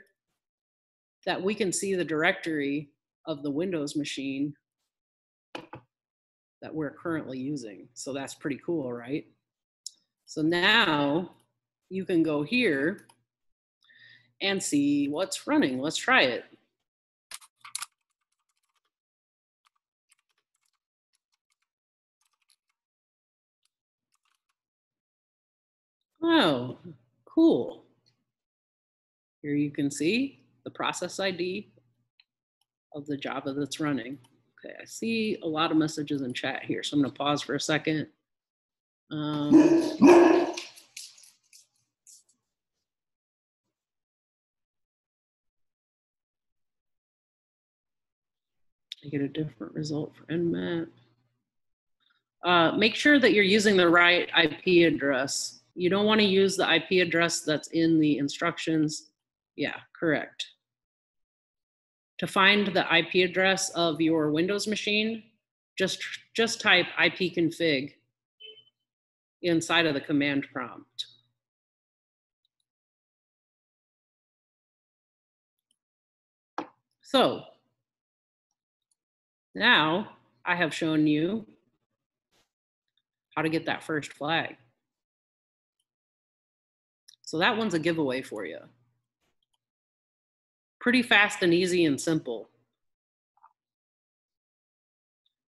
that we can see the directory of the Windows machine that we're currently using. So that's pretty cool, right? So now you can go here and see what's running. Let's try it. Oh, cool. Here you can see the process ID of the Java that's running. Okay, I see a lot of messages in chat here, so I'm gonna pause for a second. Um, I get a different result for Nmap. Uh, make sure that you're using the right IP address. You don't want to use the IP address that's in the instructions. Yeah, correct. To find the IP address of your Windows machine, just, just type ipconfig inside of the command prompt. So now I have shown you how to get that first flag. So that one's a giveaway for you. Pretty fast and easy and simple.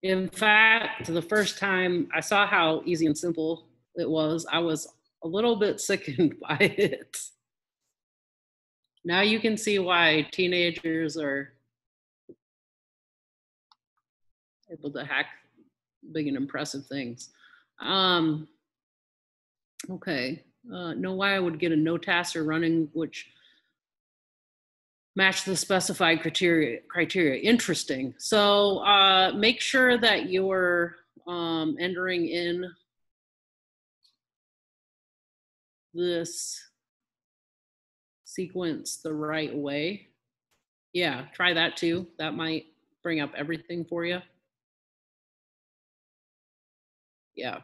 In fact, the first time I saw how easy and simple it was, I was a little bit sickened by it. Now you can see why teenagers are able to hack big and impressive things. Um, okay, uh, I would get a no tasker running which match the specified criteria. Criteria interesting. So uh, make sure that you're um, entering in this sequence the right way. Yeah, try that too. That might bring up everything for you. Yeah.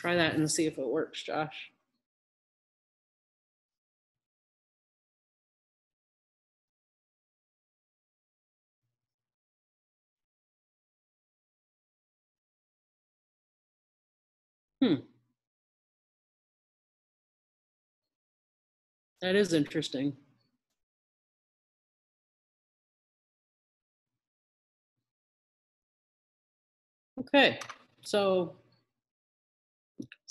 Try that and see if it works, Josh. Hmm. That is interesting. Okay, so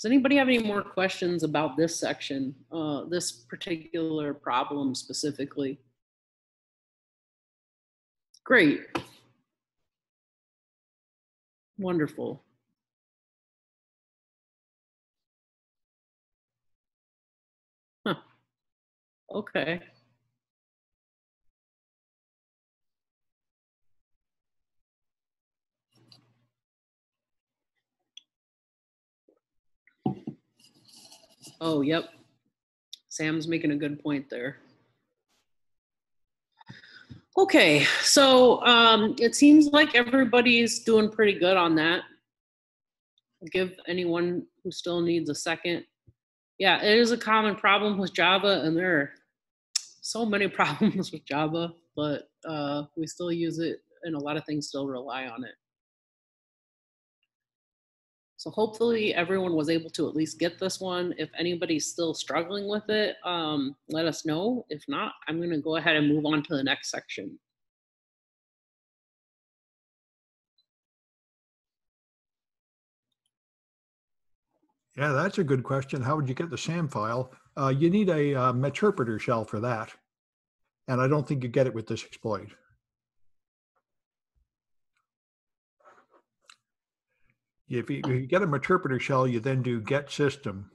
does anybody have any more questions about this section, uh, this particular problem specifically? Great. Wonderful. Huh. Okay. Oh, yep. Sam's making a good point there. Okay, so um, it seems like everybody's doing pretty good on that. Give anyone who still needs a second. Yeah, it is a common problem with Java, and there are so many problems with Java, but uh, we still use it, and a lot of things still rely on it. So hopefully everyone was able to at least get this one. If anybody's still struggling with it, um, let us know. If not, I'm going to go ahead and move on to the next section. Yeah, that's a good question. How would you get the SAM file? Uh, you need a interpreter shell for that. And I don't think you get it with this exploit. If you, if you get an interpreter shell, you then do get system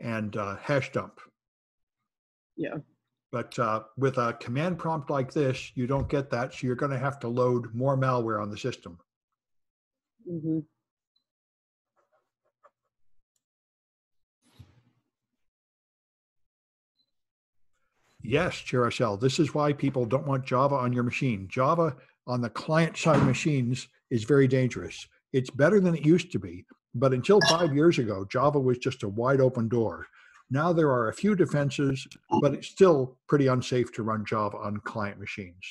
and uh, hash dump. Yeah. But uh, with a command prompt like this, you don't get that. So you're going to have to load more malware on the system. hmm Yes, Cherashell. This is why people don't want Java on your machine. Java on the client side machines is very dangerous. It's better than it used to be, but until five years ago, Java was just a wide open door. Now there are a few defenses, but it's still pretty unsafe to run Java on client machines.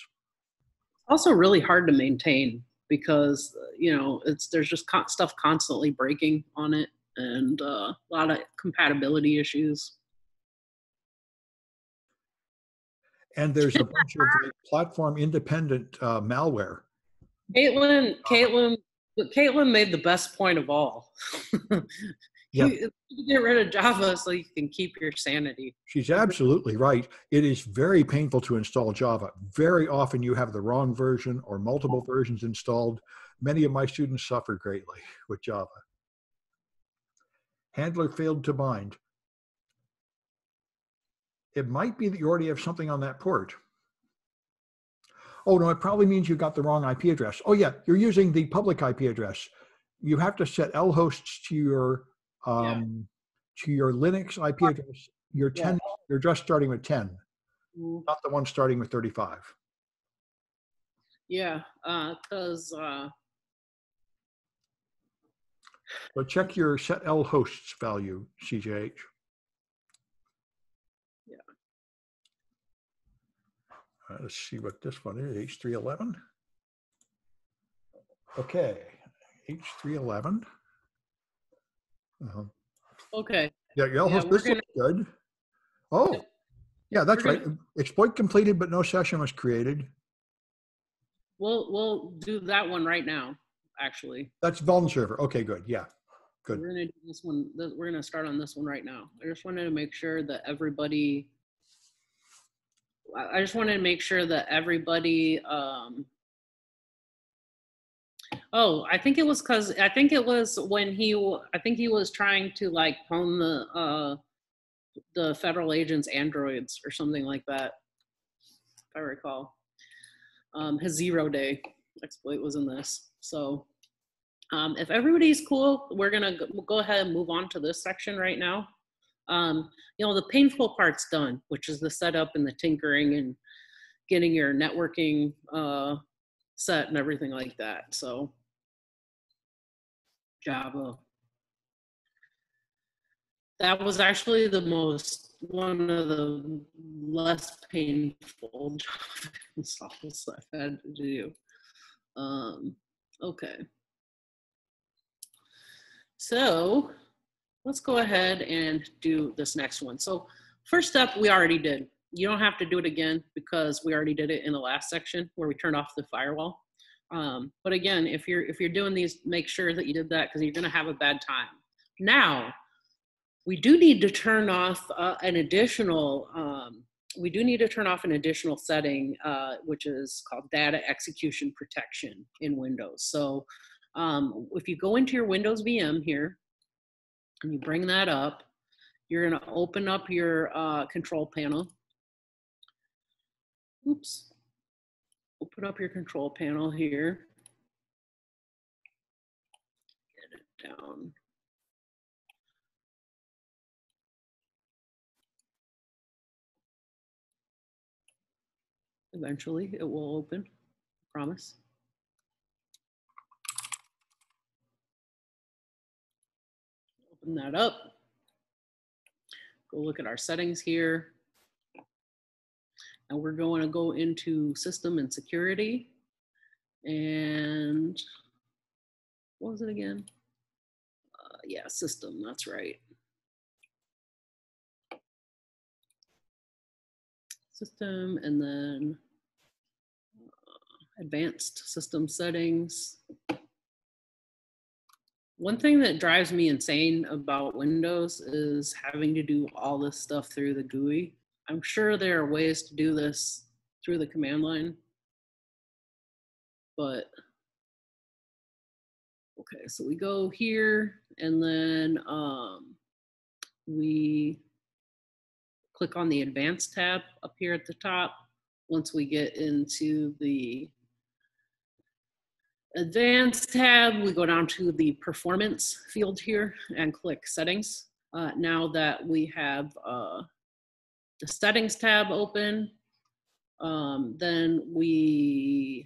Also, really hard to maintain because uh, you know it's there's just con- stuff constantly breaking on it, and uh, a lot of compatibility issues. And there's a bunch of like, platform independent uh, malware. Caitlin, Caitlin, but Caitlin made the best point of all. Yeah. You, you get rid of Java so you can keep your sanity. She's absolutely right. It is very painful to install Java. Very often you have the wrong version or multiple versions installed. Many of my students suffer greatly with Java. Handler failed to bind. It might be that you already have something on that port. Oh, no, it probably means you got the wrong IP address. Oh, yeah, you're using the public IP address. You have to set L hosts to your um, to your Linux IP address. Your Yeah. 10, your address starting with 10, Mm, not the one starting with 35. Yeah, because uh, So check your set L hosts value, CJH. Yeah. Uh, let's see what this one is, H311. Okay, H311. Uh, okay, Yeah, host, we're this looks good. Oh, yeah, that's We're right. Exploit completed, but no session was created. we'll we'll do that one right now. Actually, That's Vuln server. Okay, good. Yeah, good. we're gonna do this one. th- We're gonna start on this one right now. I just wanted to make sure that everybody I just wanted to make sure that everybody, um, oh, I think it was because, I think it was when he, I think he was trying to like hone the, uh, the federal agents androids or something like that, if I recall. Um, his zero day exploit was in this, so. Um, if everybody's cool, we're gonna go ahead and move on to this section right now. Um, you know, the painful part's done, which is the setup and the tinkering and getting your networking uh, set and everything like that. So, Java. That was actually the most, one of the less painful Java installs I've had to do. Um, okay. So, let's go ahead and do this next one. So first step we already did. You don't have to do it again because we already did it in the last section where we turned off the firewall. Um, but again, if you're if you're doing these, make sure that you did that because you're going to have a bad time. Now, we do need to turn off uh, an additional. Um, we do need to turn off an additional setting, uh, which is called data execution protection in Windows. So um, if you go into your Windows VM here, and you bring that up, you're going to open up your uh, control panel. Oops. Open up your control panel here. Get it down. Eventually, it will open, I promise. Open that up. Go look at our settings here. And we're going to go into system and security. And what was it again? Uh, yeah, system, that's right. System and then uh, advanced system settings. One thing that drives me insane about Windows is having to do all this stuff through the GUI. I'm sure there are ways to do this through the command line, but okay, so we go here and then um, we click on the advanced tab up here at the top. Once we get into the advanced tab, we go down to the performance field here and click settings. Uh, now that we have uh, the settings tab open, um, then we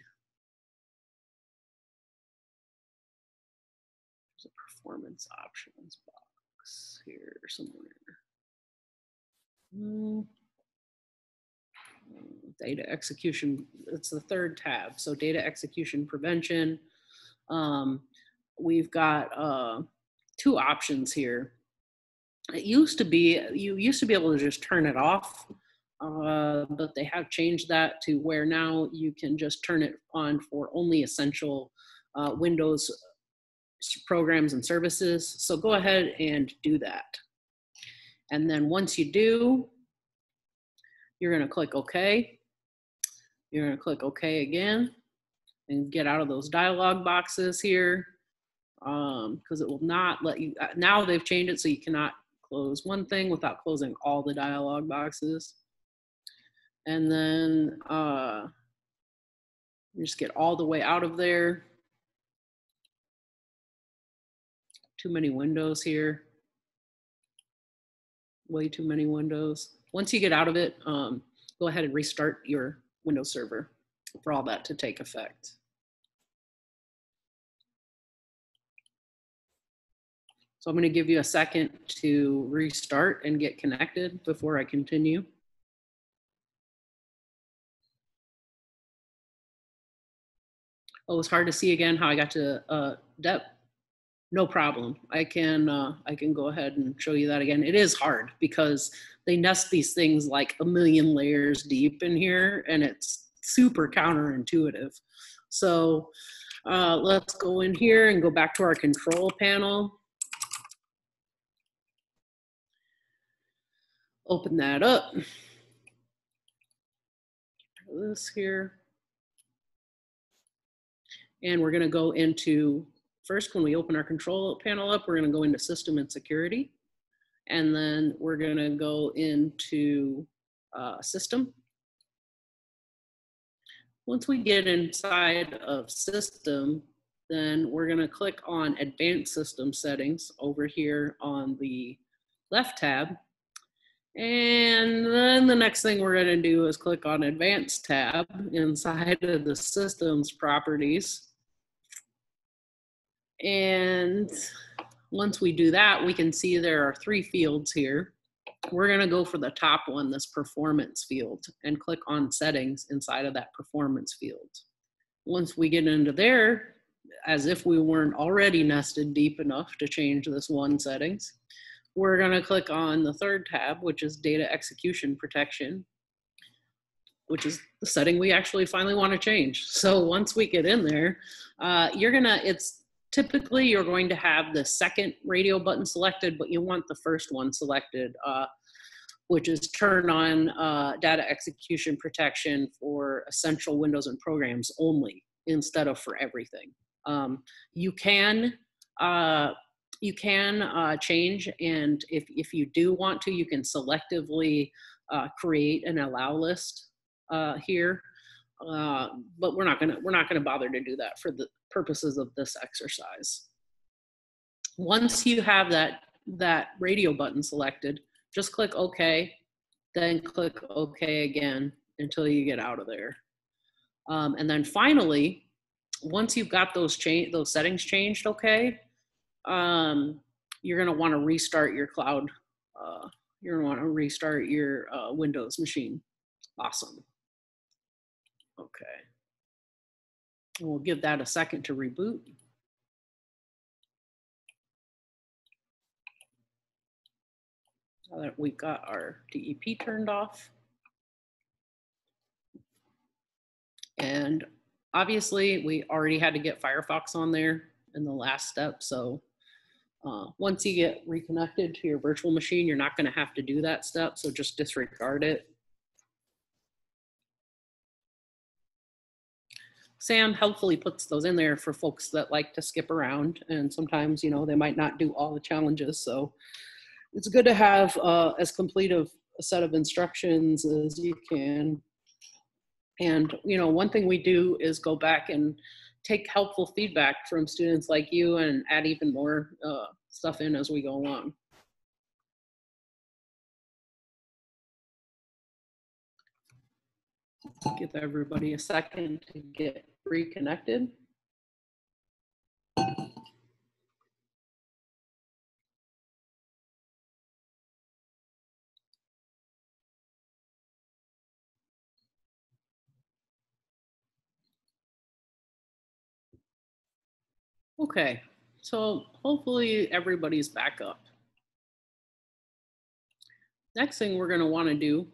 there's a performance options box here somewhere. Hmm. Data execution, it's the third tab. So data execution prevention. Um, we've got uh, two options here. It used to be, you used to be able to just turn it off, uh, but they have changed that to where now you can just turn it on for only essential uh, Windows programs and services. So go ahead and do that. And then once you do, you're gonna click OK. You're gonna click OK again and get out of those dialog boxes here because um, it will not let you, uh, now they've changed it so you cannot close one thing without closing all the dialog boxes. And then uh, just get all the way out of there. Too many windows here. Way too many windows. Once you get out of it, um, go ahead and restart your Windows server for all that to take effect. So I'm going to give you a second to restart and get connected before I continue. Oh, it's hard to see again how I got to uh, depth. No problem. I can uh, I can go ahead and show you that again. It is hard because they nest these things like a million layers deep in here, and it's super counterintuitive. So uh, let's go in here and go back to our control panel. Open that up. this here. And we're gonna go into, first, when we open our control panel up, we're gonna go into system and security. And then we're gonna go into uh, system. Once we get inside of system, then we're gonna click on advanced system settings over here on the left tab. And then the next thing we're gonna do is click on advanced tab inside of the systems properties. And once we do that, we can see there are three fields here. We're gonna go for the top one, this performance field, and click on settings inside of that performance field. Once we get into there, as if we weren't already nested deep enough to change this one settings, we're gonna click on the third tab, which is data execution protection, which is the setting we actually finally wanna change. So once we get in there, uh, you're gonna, it's typically you're going to have the second radio button selected, but you want the first one selected, uh, which is turn on uh, data execution protection for essential windows and programs only instead of for everything. Um, you can uh, you can uh, change, and if if you do want to, you can selectively uh, create an allow list uh, here. But we're not gonna we're not gonna bother to do that for the purposes of this exercise. Once you have that that radio button selected, just click OK, then click OK again until you get out of there. Um, and then finally, once you've got those change those settings changed, okay, um, you're gonna want to restart your cloud. Uh, you're gonna want to restart your uh, Windows machine. Awesome. Okay. We'll give that a second to reboot. Now that we've got our DEP turned off. And obviously we already had to get Firefox on there in the last step. So uh, once you get reconnected to your virtual machine, you're not gonna have to do that step. So just disregard it. Sam helpfully puts those in there for folks that like to skip around and sometimes, you know, they might not do all the challenges. So it's good to have uh, as complete of a set of instructions as you can. And, you know, one thing we do is go back and take helpful feedback from students like you and add even more uh, stuff in as we go along. Give everybody a second to get reconnected. Okay, so hopefully everybody's back up. Next thing we're gonna wanna do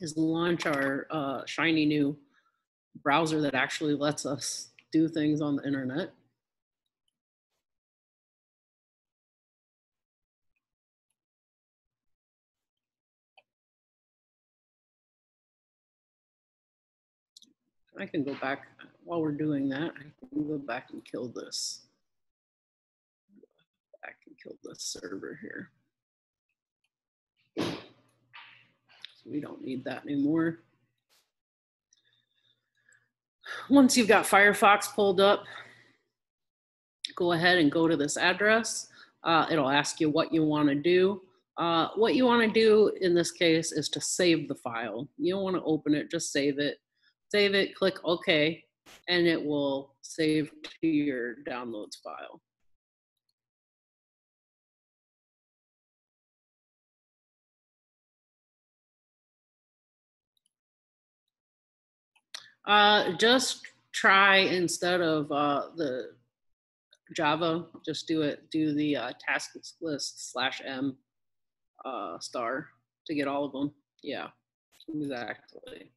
is launch our uh, shiny new browser that actually lets us do things on the internet. I can go back while we're doing that. I can go back and kill this. Back and kill this server here. So we don't need that anymore. Once you've got Firefox pulled up, go ahead and go to this address. Uh, it'll ask you what you want to do. Uh, what you want to do in this case is to save the file. You don't want to open it, just save it. Save it, click OK, and it will save to your downloads file. Uh, just try instead of uh, the Java, just do it, do the uh, task list slash M uh, star to get all of them. Yeah, exactly.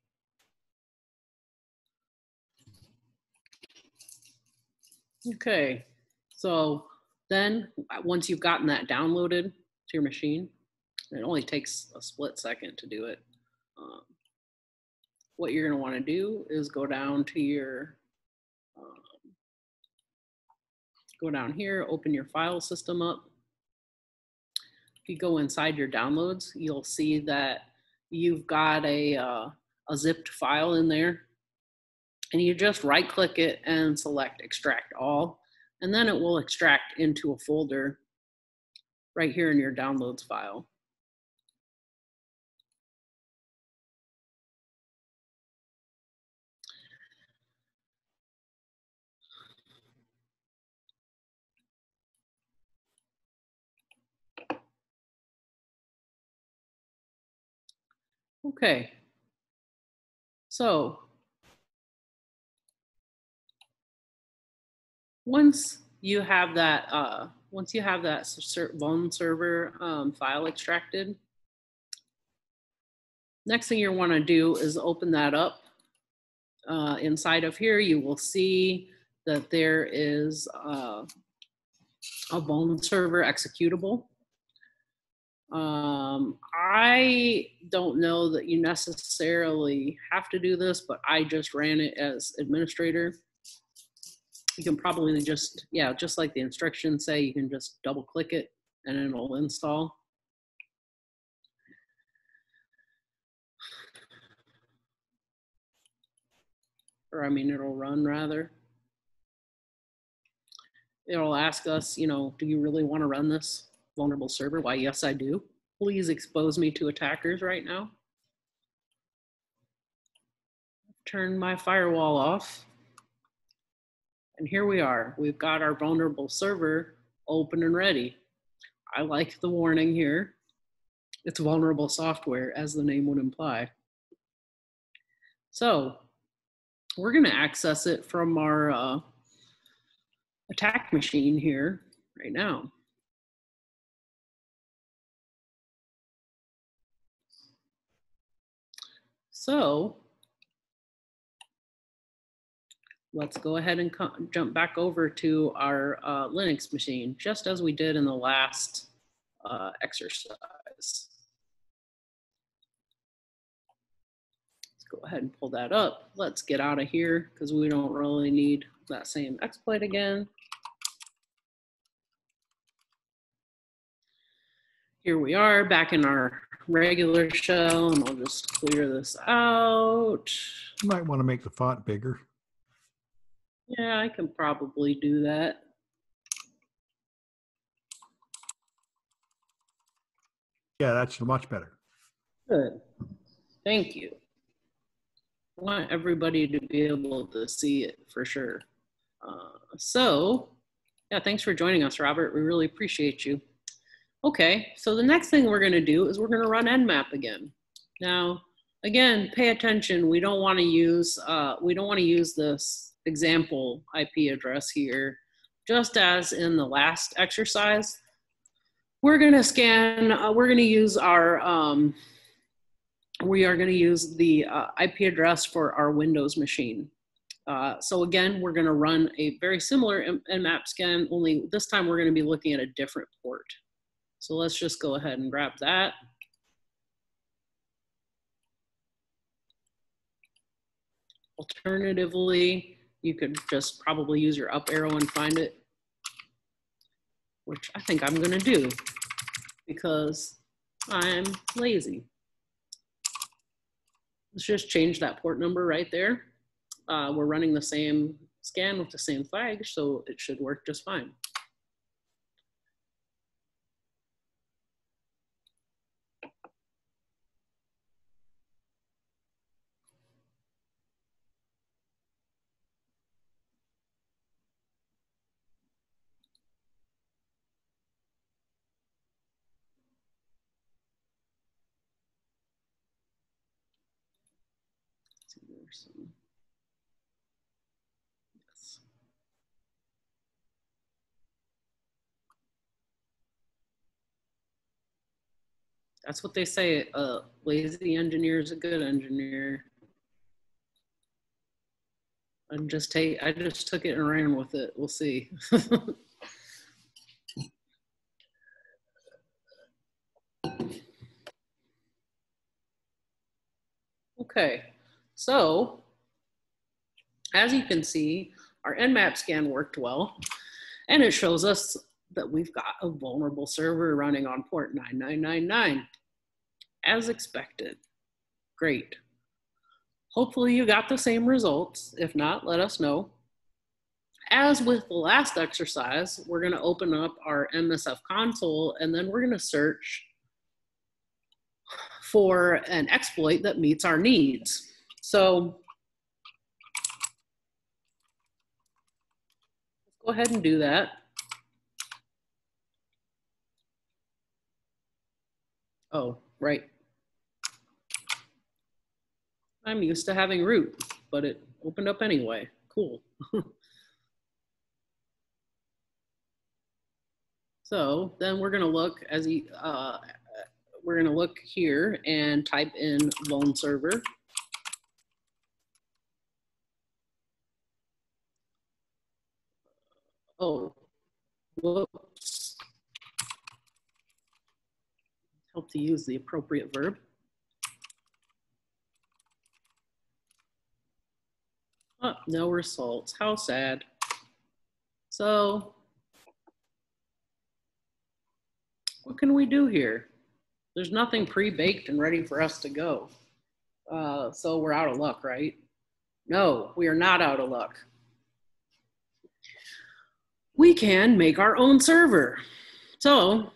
Okay, so then uh, once you've gotten that downloaded to your machine, it only takes a split second to do it. Um, what you're gonna wanna do is go down to your, um, go down here, open your file system up. If you go inside your downloads, you'll see that you've got a, uh, a zipped file in there. And you just right click it and select extract all, and then it will extract into a folder right here in your downloads file. Okay. So once you have that, uh, once you have that Vuln server um, file extracted, next thing you want to do is open that up. Uh, inside of here, you will see that there is uh, a Vuln server executable. Um, I don't know that you necessarily have to do this, but I just ran it as administrator. You can probably just, yeah, just like the instructions say, you can just double click it and it'll install. Or I mean, it'll run rather. It'll ask us, you know, do you really want to run this? Vulnerable server? Why, yes, I do. Please expose me to attackers right now. Turn my firewall off. And here we are. We've got our vulnerable server open and ready. I like the warning here. It's vulnerable software, as the name would imply. So we're going to access it from our uh, attack machine here right now. So let's go ahead and jump back over to our uh, Linux machine, just as we did in the last uh, exercise. Let's go ahead and pull that up. Let's get out of here because we don't really need that same exploit again. Here we are back in our regular shell and I'll just clear this out. You might want to make the font bigger. Yeah, I can probably do that. Yeah, that's much better. Good. Thank you. I want everybody to be able to see it for sure. Uh, so, yeah, thanks for joining us, Robert. We really appreciate you. Okay, so the next thing we're gonna do is we're gonna run nmap again. Now, again, pay attention. We don't wanna use, uh, we don't wanna use this example IP address here. Just as in the last exercise, we're gonna scan, uh, we're gonna use our, um, we are gonna use the uh, IP address for our Windows machine. Uh, so again, we're gonna run a very similar nmap scan, only this time we're gonna be looking at a different port. So let's just go ahead and grab that. Alternatively, you could just probably use your up arrow and find it, which I think I'm gonna do because I'm lazy. Let's just change that port number right there. Uh, we're running the same scan with the same flag, so it should work just fine. Person. Yes. That's what they say. A lazy engineer is a good engineer. I just take. I just took it and ran with it. We'll see. okay. So as you can see, our Nmap scan worked well, and it shows us that we've got a vulnerable server running on port 9999, as expected. Great. Hopefully you got the same results. If not, let us know. As with the last exercise, we're gonna open up our MSF console and then we're gonna search for an exploit that meets our needs. So let's go ahead and do that. Oh, right. I'm used to having root, but it opened up anyway. Cool. so then we're gonna look as he, uh, we're gonna look here and type in loan server. Oh, whoops. Help to use the appropriate verb. Oh, no results. How sad. So, what can we do here? There's nothing pre-baked and ready for us to go. Uh, so we're out of luck, right? No, we are not out of luck. We can make our own server. So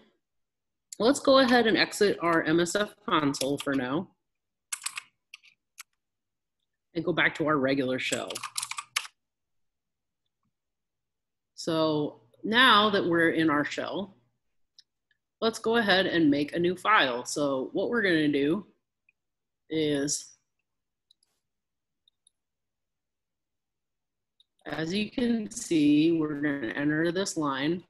let's go ahead and exit our MSF console for now and go back to our regular shell. So now that we're in our shell, let's go ahead and make a new file. So what we're gonna do is, as you can see, we're gonna enter this line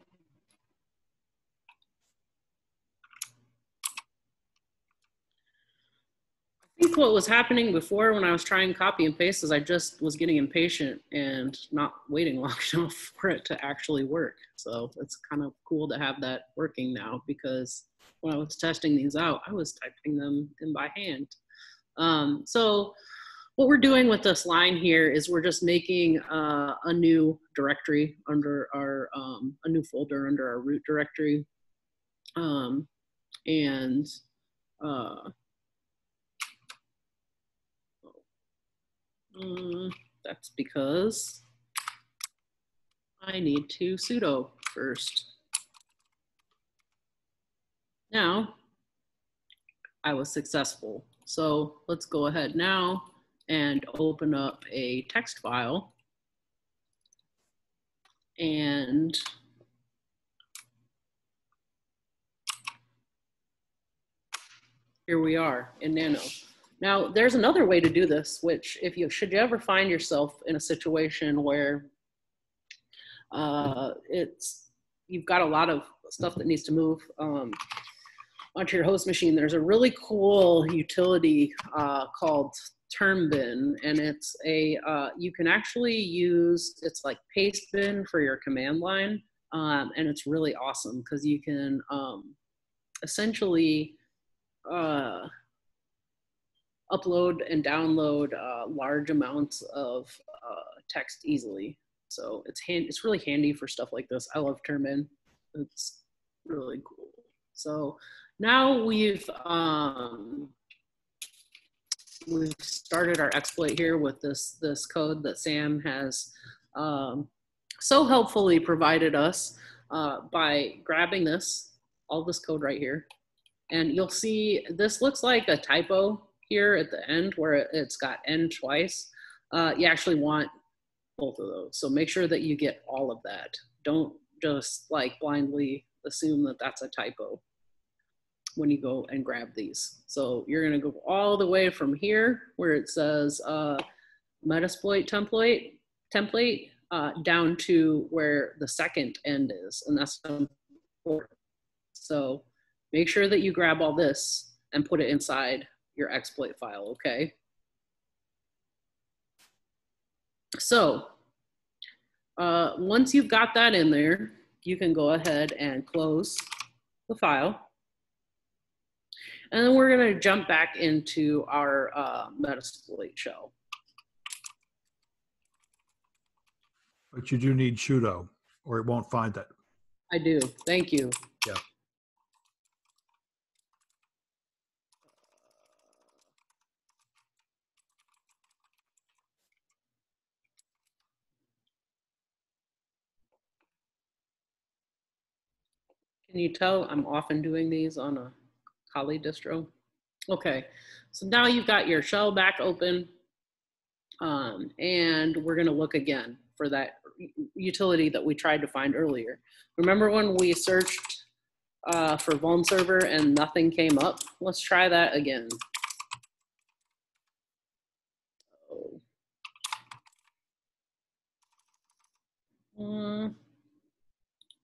I think what was happening before when I was trying copy and paste is I just was getting impatient and not waiting long enough for it to actually work. So it's kind of cool to have that working now because when I was testing these out, I was typing them in by hand. Um, so what we're doing with this line here is we're just making uh, a new directory under our, um, a new folder under our root directory. Um, and uh, Mm, that's because I need to sudo first. Now, I was successful. So let's go ahead now and open up a text file. And here we are in Nano. Now, there's another way to do this, which if you should you ever find yourself in a situation where uh, it's you've got a lot of stuff that needs to move um, onto your host machine, there's a really cool utility uh, called termbin, and it's a uh, you can actually use it's like paste bin for your command line, um, and it's really awesome because you can um, essentially uh, upload and download uh, large amounts of uh, text easily. So it's hand, it's really handy for stuff like this. I love Termin. It's really cool. So now we've um, we've started our exploit here with this this code that Sam has um, so helpfully provided us uh, by grabbing this all this code right here, and you'll see this looks like a typo here at the end where it's got n twice, uh, you actually want both of those. So make sure that you get all of that. Don't just like blindly assume that that's a typo when you go and grab these. So you're gonna go all the way from here where it says uh, Metasploit template, template uh, down to where the second end is, and that's important. So make sure that you grab all this and put it inside your exploit file, okay? So uh, once you've got that in there, you can go ahead and close the file. And then we're going to jump back into our uh, late show But you do need Shudo, or it won't find it. I do. Thank you. Yeah. Can you tell I'm often doing these on a Kali distro? Okay, so now you've got your shell back open. Um, and we're gonna look again for that utility that we tried to find earlier. Remember when we searched uh, for Vuln server and nothing came up? Let's try that again. Oh. Uh,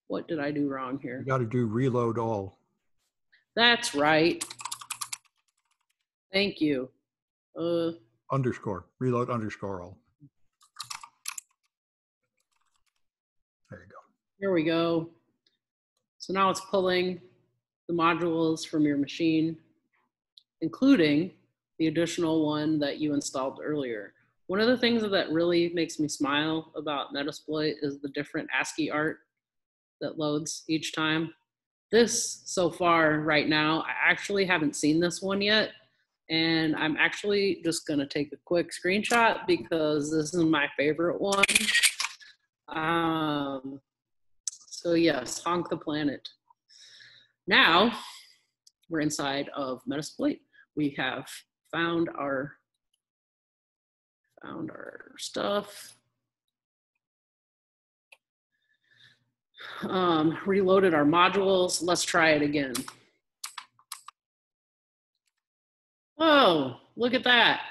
what did I do wrong here? You got to do reload all. That's right. Thank you. Uh, Underscore, reload underscore all. There you go. here we go. So now it's pulling the modules from your machine, including the additional one that you installed earlier. One of the things that really makes me smile about Metasploit is the different ASCII art that loads each time. This so far right now, I actually haven't seen this one yet. And I'm actually just gonna take a quick screenshot because this is my favorite one. Um, so yes, honk the planet. Now we're inside of Metasploit. We have found our found our stuff. Um, reloaded our modules. Let's try it again. Oh, look at that.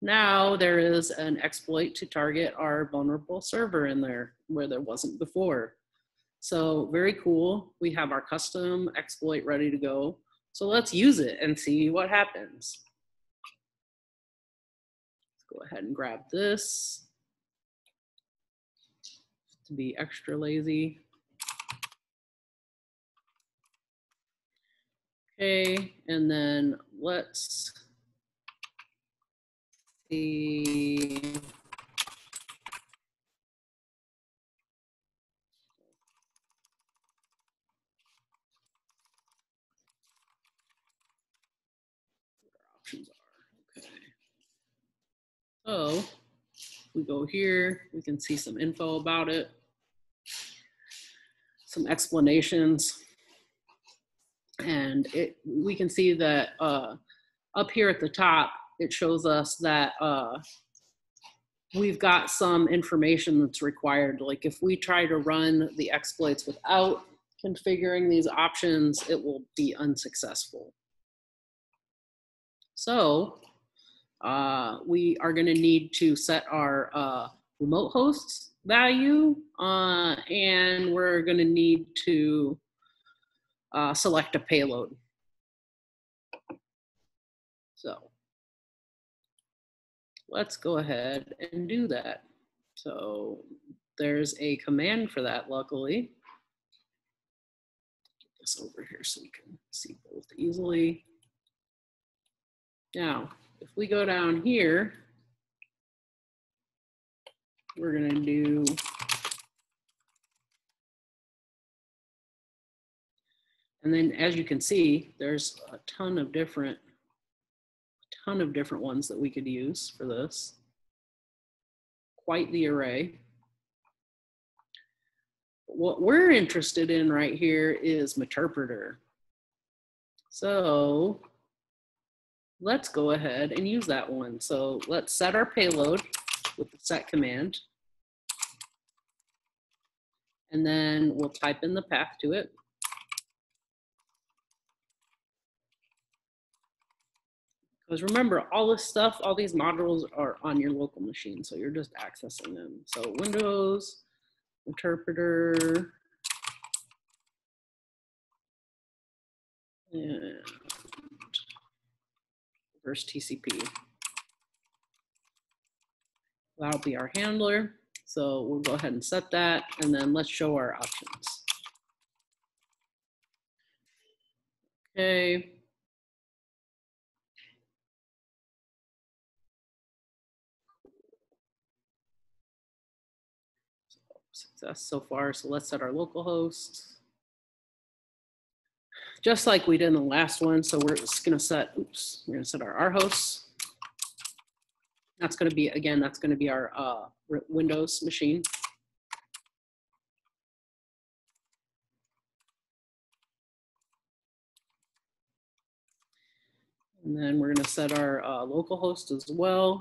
Now there is an exploit to target our vulnerable server in there where there wasn't before. So very cool. We have our custom exploit ready to go. So let's use it and see what happens. Let's go ahead and grab this to be extra lazy. Okay, and then let's see. So we go here, we can see some info about it, some explanations. And it, we can see that uh, up here at the top, it shows us that uh, we've got some information that's required. Like if we try to run the exploits without configuring these options, it will be unsuccessful. So uh, we are going to need to set our uh, remote hosts value, uh, and we're going to need to uh, select a payload. So let's go ahead and do that. So there's a command for that, luckily. Get this over here so we can see both easily. Now, if we go down here, we're gonna do and then as you can see, there's a ton of different ton of different ones that we could use for this. Quite the array. What we're interested in right here is Meterpreter. So let's go ahead and use that one. So let's set our payload with the set command. And then we'll type in the path to it. Because remember, all this stuff, all these modules are on your local machine, so you're just accessing them. So Windows, interpreter, and versus TCP. That'll be our handler. So we'll go ahead and set that, and then let's show our options. Okay. Success so far, so let's set our local host. Just like we did in the last one, so we're just gonna set, oops, we're gonna set our R hosts. That's gonna be, again, that's gonna be our uh, Windows machine. And then we're gonna set our uh, local host as well.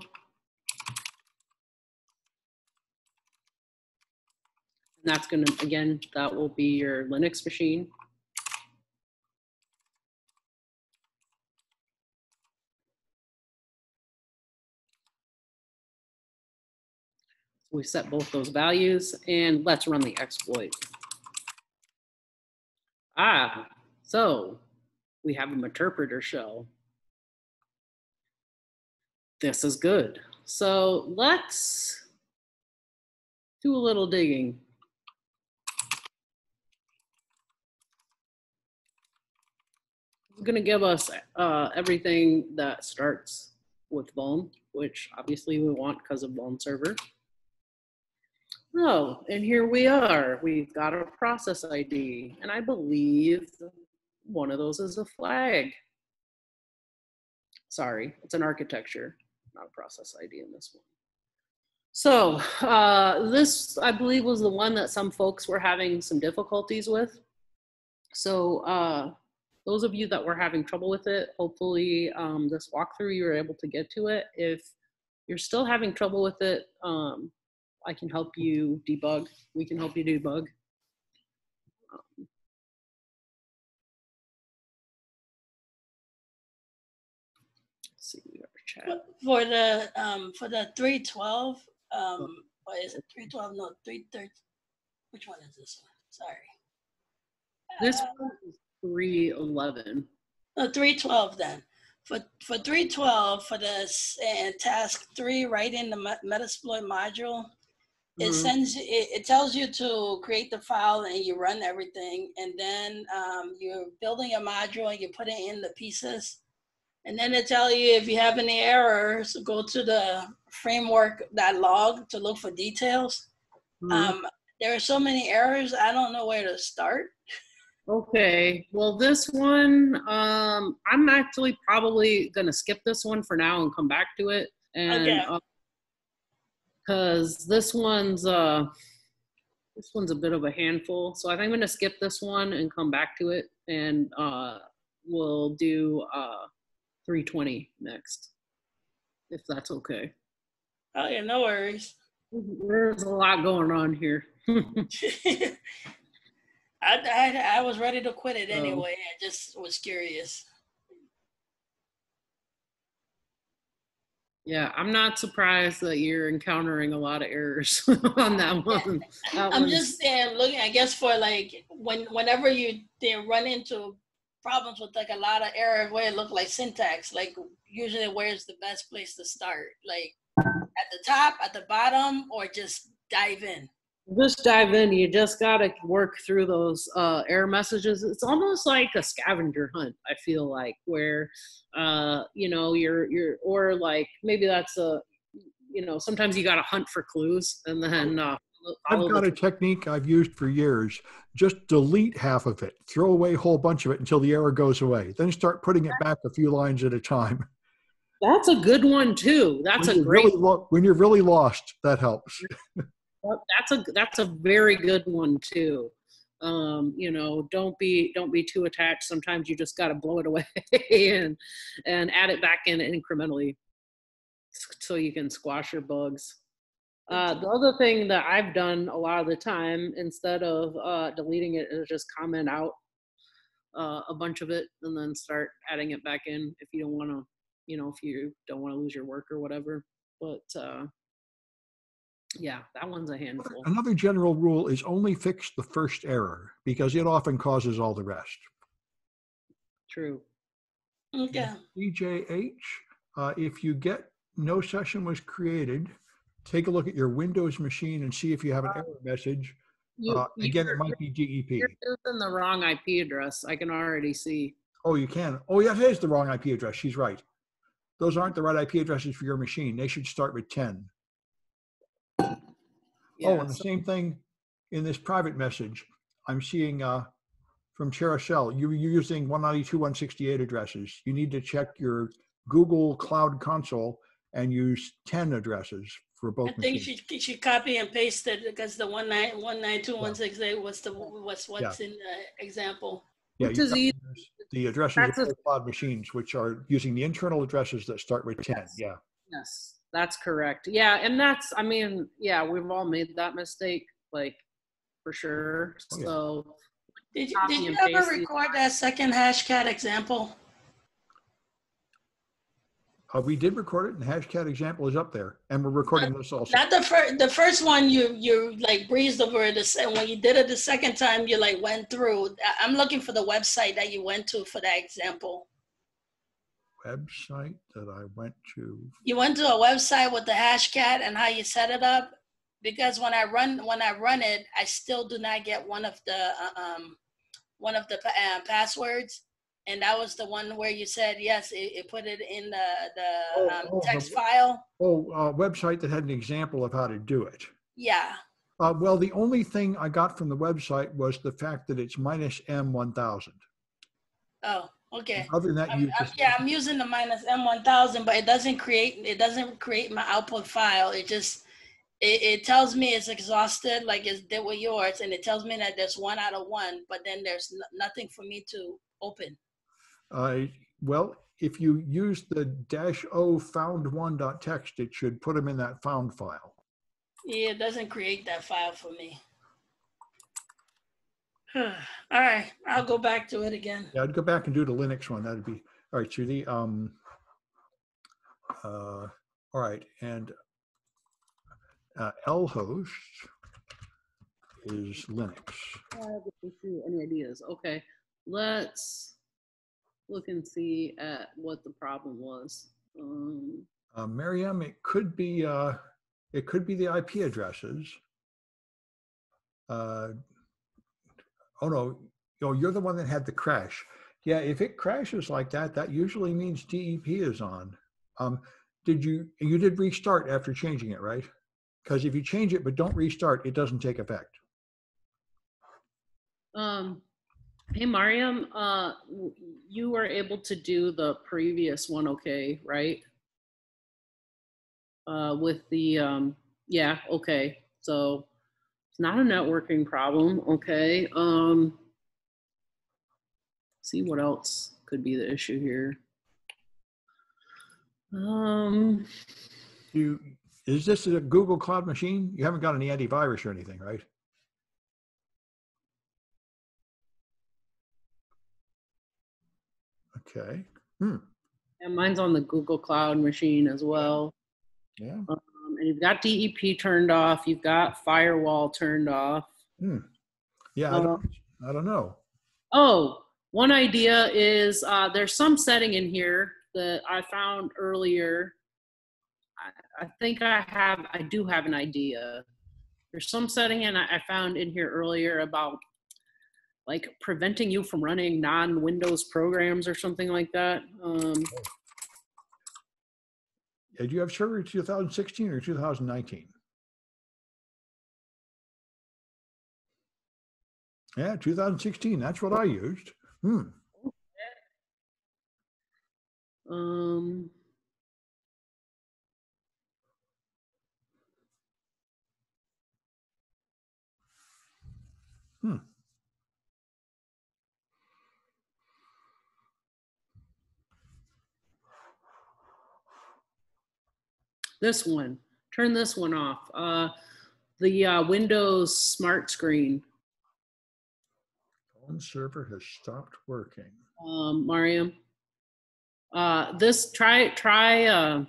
And that's gonna, again, that will be your Linux machine. We set both those values and let's run the exploit. Ah, so we have an interpreter shell. This is good. So let's do a little digging. It's gonna give us uh, everything that starts with Vuln, which obviously we want because of Vuln server. Oh, and here we are. We've got a process ID, and I believe one of those is a flag. Sorry, it's an architecture, not a process ID in this one. So uh, this, I believe, was the one that some folks were having some difficulties with. So uh, those of you that were having trouble with it, hopefully um, this walkthrough you were able to get to it. If you're still having trouble with it, um, I can help you debug. We can help you debug. Um, see, our chat. For the, um, for the three twelve, um, what is it, three twelve, no, three thirty, which one is this one? Sorry. This Uh, one is 311. No, three twelve then. For, for three twelve, for this, and task three, write in the Metasploit module. It Mhm. sends, it, it tells you to create the file and you run everything. And then, um, you're building a module and you put it in the pieces. And then it tell you if you have any errors, go to the framework, that log to look for details. Mhm. Um, there are so many errors, I don't know where to start. Okay, well, this one, um, I'm actually probably gonna skip this one for now and come back to it. And, Okay. Because this one's, uh, this one's a bit of a handful, so I think I'm gonna skip this one and come back to it. And, uh, we'll do, uh, 320 next, if that's okay. Oh, yeah, no worries. There's a lot going on here. I, I, I was ready to quit it Oh. anyway. I just was curious. Yeah, I'm not surprised that you're encountering a lot of errors on that one. That I'm just uh, looking, I guess, for like when whenever you they run into problems with like a lot of errors where it look like syntax, like usually where's the best place to start? Like at the top, at the bottom, or just dive in? Just dive in. You just gotta work through those uh, error messages. It's almost like a scavenger hunt. I feel like where uh, you know you're you're or like maybe that's a you know sometimes you gotta hunt for clues and then uh, I've got a technique I've used for years. Just delete half of it, throw away a whole bunch of it until the error goes away. Then start putting it back a few lines at a time. that's a good one too. That's when a great. really lo- when you're really lost, that helps. that's a that's a very good one too. Um you know don't be don't be too attached. Sometimes you just got to blow it away and and add it back in incrementally so you can squash your bugs. Uh the other thing that i've done a lot of the time instead of uh deleting it is just comment out uh, a bunch of it and then start adding it back in if you don't want to you know if you don't want to lose your work or whatever. But uh yeah that one's a handful Another general rule is only fix the first error because it often causes all the rest. true Okay. DJH, uh, if you get no session was created, take a look at your Windows machine and see if you have an error message. You, Uh, again, it might be GEP. you're using the wrong IP address. I can already see. Oh, you can. Oh, yeah, it is the wrong IP address. She's right. Those aren't the right IP addresses for your machine. They should start with 10. Yeah, oh, and the so- same thing in this private message, I'm seeing uh, from Cherishell, you, you're using 192.168 addresses. You need to check your Google Cloud Console and use 10 addresses for both I think machines. she, she copy and paste it because the one nine, one nine two, one six eight was the, was what's in the example. Yeah, Which you is easy. use The addresses That's of a- cloud machines, which are using the internal addresses that start with 10. Yes. Yeah. Yes, that's correct. Yeah, and that's, I mean, yeah, we've all made that mistake, like, for sure. Oh, yeah. So, Did you, did you ever paste record that second hashcat example? Uh, we did record it and Hashcat example is up there and we're recording this also. Not the first, the first one you, you like breezed over it. The se- when you did it the second time, you like went through. I'm looking for the website that you went to for that example. Website that I went to. You went to a website with the hashcat and how you set it up. Because when I run, when I run it, I still do not get one of the, uh, um, one of the uh, passwords. And that was the one where you said, yes, it, it put it in the, Oh, the um, oh, text w- file. Oh, uh, website that had an example of how to do it. Yeah. Uh, well, the only thing I got from the website was the fact that it's minus M one thousand. Oh, okay. Other than that, I'm, you I'm, yeah, I'm using the minus M1000, but it doesn't create, it doesn't create my output file. It just, it, it tells me it's exhausted, like it's did with yours, and it tells me that there's one out of one, but then there's n- nothing for me to open. uh, well, if you use the dash O found one dot text, it should put them in that found file. Yeah, it doesn't create that file for me. All right, I'll go back to it again. Yeah, I'd go back and do the Linux one. That'd be, all right, Judy. Um, uh, all right, and uh, lhost is Linux. uh, see, any ideas? Okay, let's look and see at what the problem was. Um, Uh, Miriam, it could be, uh, it could be the IP addresses. Uh, oh no, oh, you're the one that had the crash. Yeah, if it crashes like that, that usually means DEP is on. Um, did you, you did restart after changing it, right? Because if you change it but don't restart, it doesn't take effect. Um, hey, Mariam, uh, you were able to do the previous one, okay, right? Uh, with the, um, yeah, okay, so it's not a networking problem, okay, um, see what else could be the issue here. Um, You, is this a Google Cloud machine? You haven't got any antivirus or anything, right? Okay, Hmm. and mine's on the Google Cloud machine as well. yeah. And you've got DEP turned off, you've got firewall turned off. Hmm. Yeah, I don't, I don't know. Oh, one idea is uh, there's some setting in here that I found earlier. I, I think I have, I do have an idea. There's some setting and I, I found in here earlier about like preventing you from running non-Windows programs or something like that. Um, Do you have server 2016 or 2019? Yeah, 2016. That's what I used. Hmm. um, Hmm. This one, turn this one off. Uh, the uh, Windows Smart Screen. Phone server has stopped working. um, Mariam. Uh, this try try uh,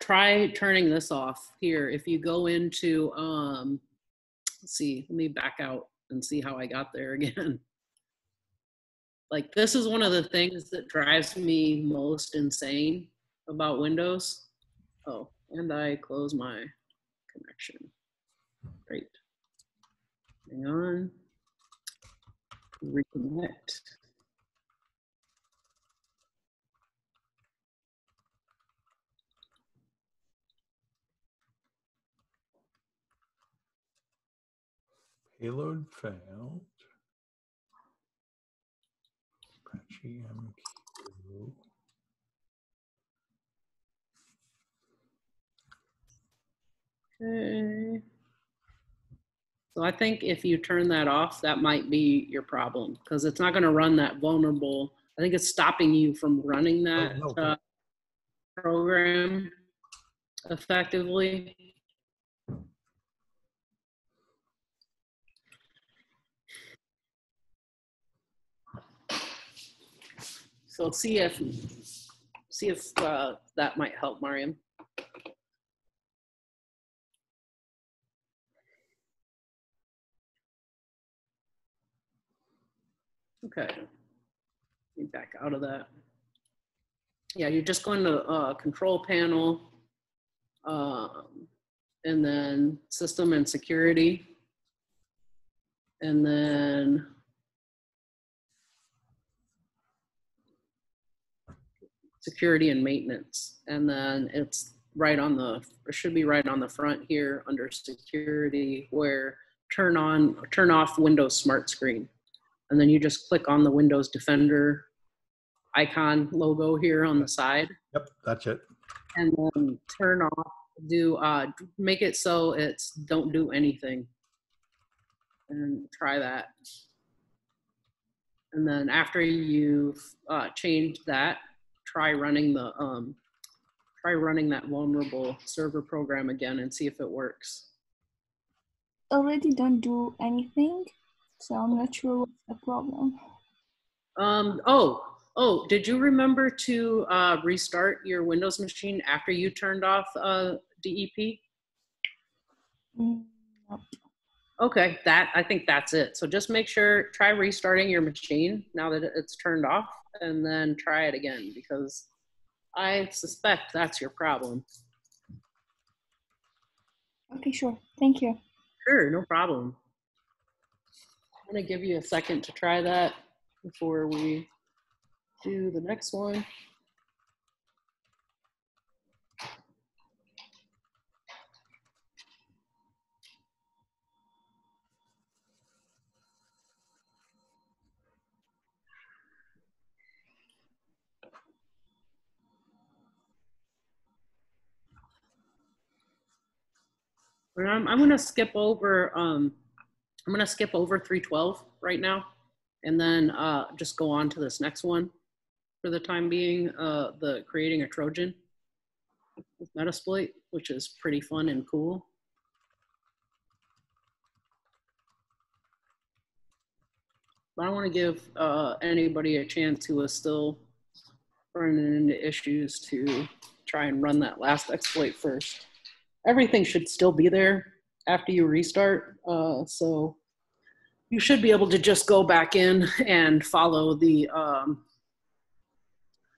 try turning this off here. If you go into um, let's see, let me back out and see how I got there again. like this is one of the things that drives me most insane about Windows. Oh, and I close my connection. Great. Hang on. Reconnect. Payload failed. Apache MQ. Okay. So I think if you turn that off, that might be your problem because it's not going to run that vulnerable. I think it's stopping you from running that no. uh, program effectively. So see if see if uh, that might help, Mariam. Okay. Let me back out of that. Yeah, you're just going to uh, control panel, um, and then system and security, and then security and maintenance, and then it's right on the it should be right on the front here under security where turn on turn off Windows Smart Screen and then you just click on the Windows Defender icon logo here on the side, Yep, that's it. and then turn off, do, uh, make it so it's don't do anything. And try that. And then after you've, uh, changed that, try running the, um, try running that vulnerable server program again and see if it works. already don't do anything, so I'm not sure what's the problem. Um, oh, oh, did you remember to uh, restart your Windows machine after you turned off uh, DEP? Mm, no. Okay, that I think that's it. So just make sure try restarting your machine now that it's turned off, and then try it again because I suspect that's your problem. Okay, sure. Thank you. Sure, no problem. I'm gonna give you a second to try that before we do the next one. I'm, I'm gonna skip over, um, I'm gonna skip over three twelve right now. And then, uh, just go on to this next one for the time being, uh, the creating a Trojan with Metasploit, which is pretty fun and cool. But I want to give, uh, anybody a chance who is still running into issues to try and run that last exploit first everything should still be there after you restart. Uh, so you should be able to just go back in and follow the, um,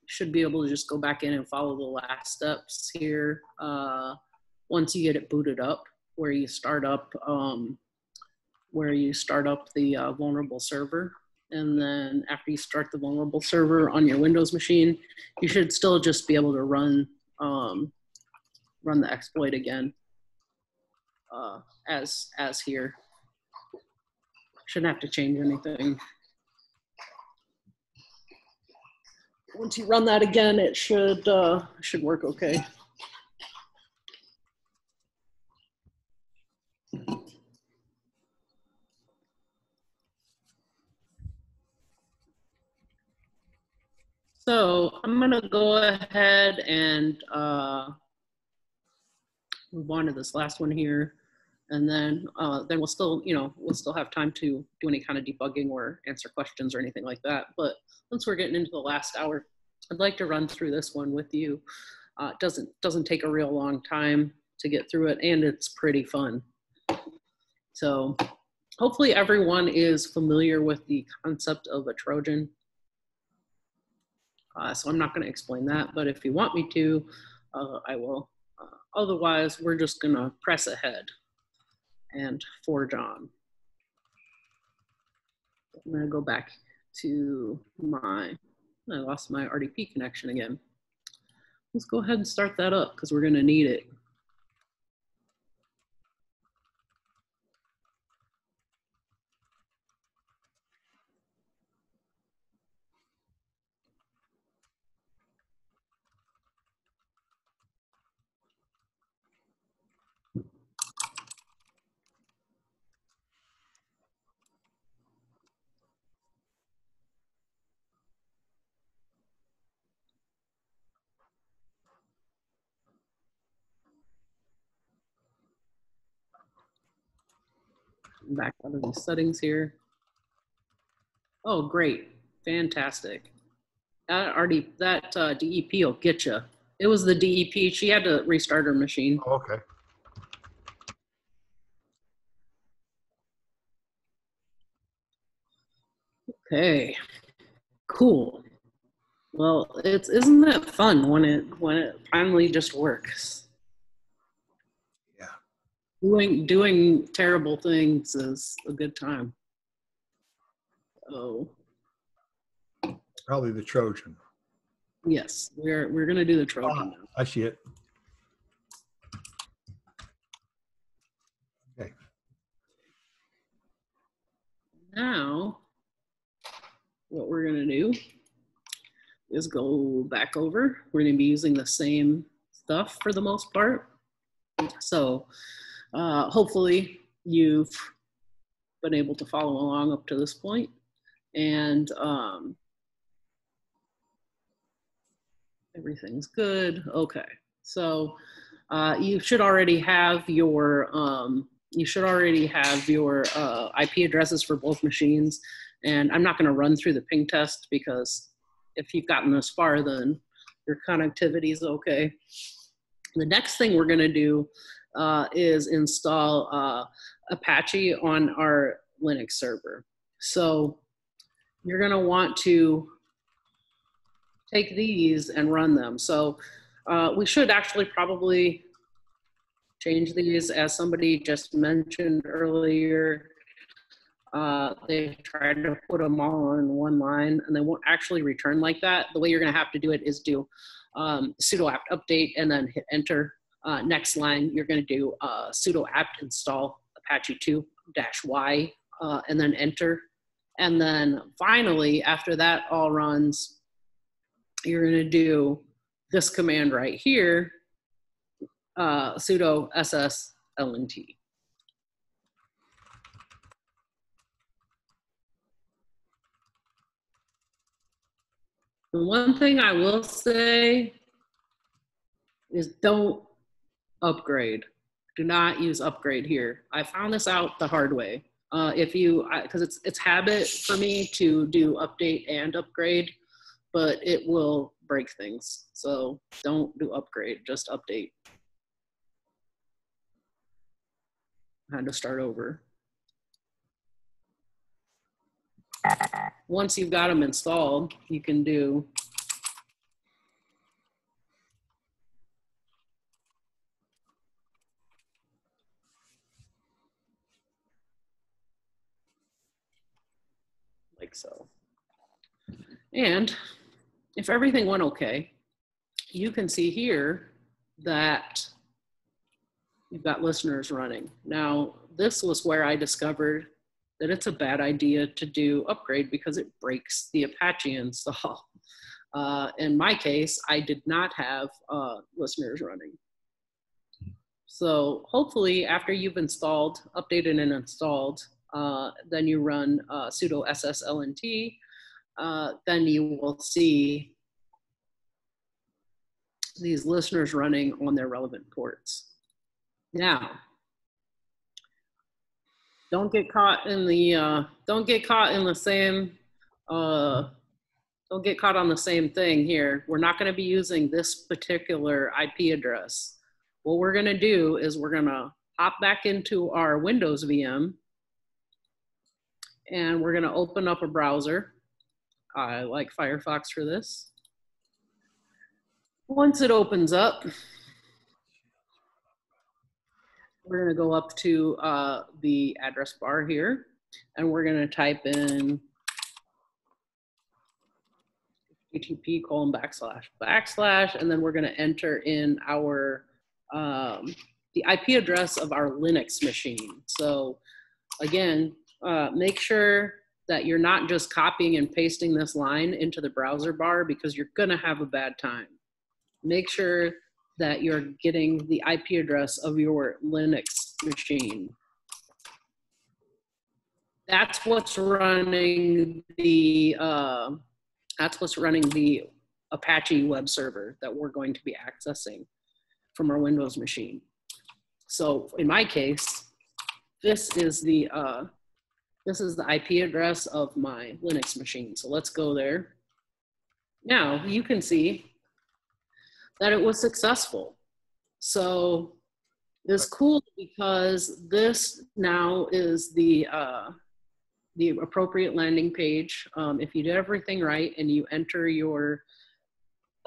should be able to just go back in and follow the last steps here. Uh, once you get it booted up, where you start up, um, where you start up the uh, vulnerable server. And then after you start the vulnerable server on your Windows machine, you should still just be able to run um, run the exploit again uh, as as here. Shouldn't have to change anything. Once you run that again, it should uh, should work okay. So I'm gonna go ahead and uh, move on to this last one here. And then, uh, then we'll still, you know, we'll still have time to do any kind of debugging or answer questions or anything like that. But once we're getting into the last hour, I'd like to run through this one with you. Uh, it doesn't, doesn't take a real long time to get through it and it's pretty fun. So hopefully everyone is familiar with the concept of a Trojan. Uh, so I'm not gonna explain that, but if you want me to, uh, I will. Otherwise, we're just gonna press ahead and forge on. I'm gonna go back to my, I lost my RDP connection again. Let's go ahead and start that up because we're gonna need it. Back out of these settings here. Oh, great. Fantastic. That already, that uh, DEP will get you. It was the DEP. She had to restart her machine. Okay. Okay, cool. Well, it's isn't that fun when it when it finally just works. Doing doing terrible things is a good time. Oh Probably the Trojan. yes, we're we're gonna do the Trojan Ah. now. I see it. Okay. Now, what we're gonna do is go back over. We're gonna be using the same stuff for the most part. So uh, hopefully you've been able to follow along up to this point. And um, everything's good. Okay. So uh, you should already have your um, you should already have your uh, IP addresses for both machines. And I'm not going to run through the ping test because if you've gotten this far, then your connectivity is okay. The next thing we're going to do uh, is install uh, Apache on our Linux server. So you're going to want to take these and run them. So uh, we should actually probably change these as somebody just mentioned earlier. Uh, they tried to put them all on one line and they won't actually return like that. The way you're going to have to do it is do um, sudo apt update and then hit enter. Uh, next line, you're going to do uh, sudo apt install apache 2 dash y uh, and then enter. And then finally, after that all runs, you're going to do this command right here, uh, sudo ss lnt. The one thing I will say is don't upgrade. Do not use upgrade here. I found this out the hard way. Uh, if you, because it's it's habit for me to do update and upgrade, but it will break things. So don't do upgrade, just update. I had to start over. Once you've got them installed, you can do so. And if everything went okay, you can see here that you've got listeners running. Now, this was where I discovered that it's a bad idea to do upgrade because it breaks the Apache install. Uh, in my case, I did not have uh, listeners running. So hopefully after you've installed, updated and installed, then you run uh, sudo sslnt, uh, then you will see these listeners running on their relevant ports. Now, don't get caught in the uh, don't get caught in the same uh, don't get caught on the same thing here. We're not going to be using this particular IP address. What we're going to do is we're going to hop back into our Windows VM and we're going to open up a browser. I like Firefox for this. Once it opens up, we're going to go up to uh, the address bar here, and we're going to type in http colon backslash backslash, and then we're going to enter in our um, the IP address of our Linux machine. So again, uh, make sure that you're not just copying and pasting this line into the browser bar because you're going to have a bad time. Make sure that you're getting the IP address of your Linux machine. That's what's running the uh, that's what's running the Apache web server that we're going to be accessing from our Windows machine. So in my case, this is the, uh, this is the IP address of my Linux machine. So let's go there. Now you can see that it was successful. So it's cool because this now is the uh, the appropriate landing page. Um, if you did everything right and you enter your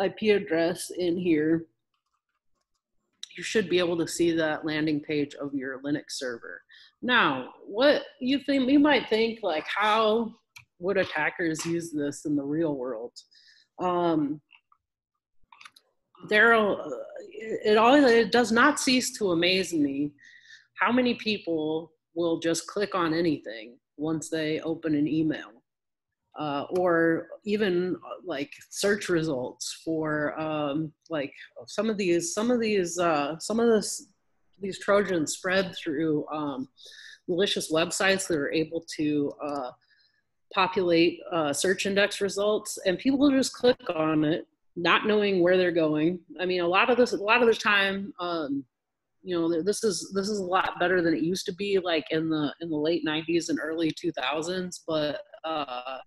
IP address in here, you should be able to see that landing page of your Linux server. Now, what you think, you might think like, how would attackers use this in the real world? Um, there, it all it does not cease to amaze me how many people will just click on anything once they open an email uh, or even like search results for um, like some of these some of these uh, some of this these trojans spread through um, malicious websites that are able to uh, populate uh, search index results and people just click on it not knowing where they're going. I mean a lot of this a lot of the time um, you know this is this is a lot better than it used to be like in the in the late 90s and early 2000s but uh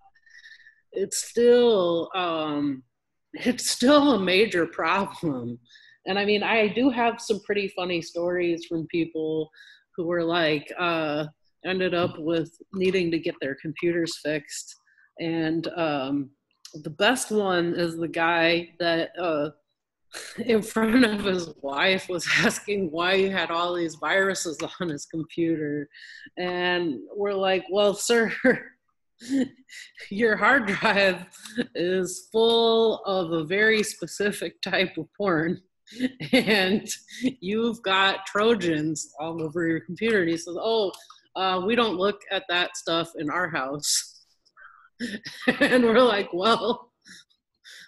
it's still um it's still a major problem and i mean i do have some pretty funny stories from people who were like uh ended up with needing to get their computers fixed. And um the best one is the guy that uh in front of his wife was asking why he had all these viruses on his computer. And we're like well sir your hard drive is full of a very specific type of porn and you've got trojans all over your computer and he says oh uh, we don't look at that stuff in our house and we're like well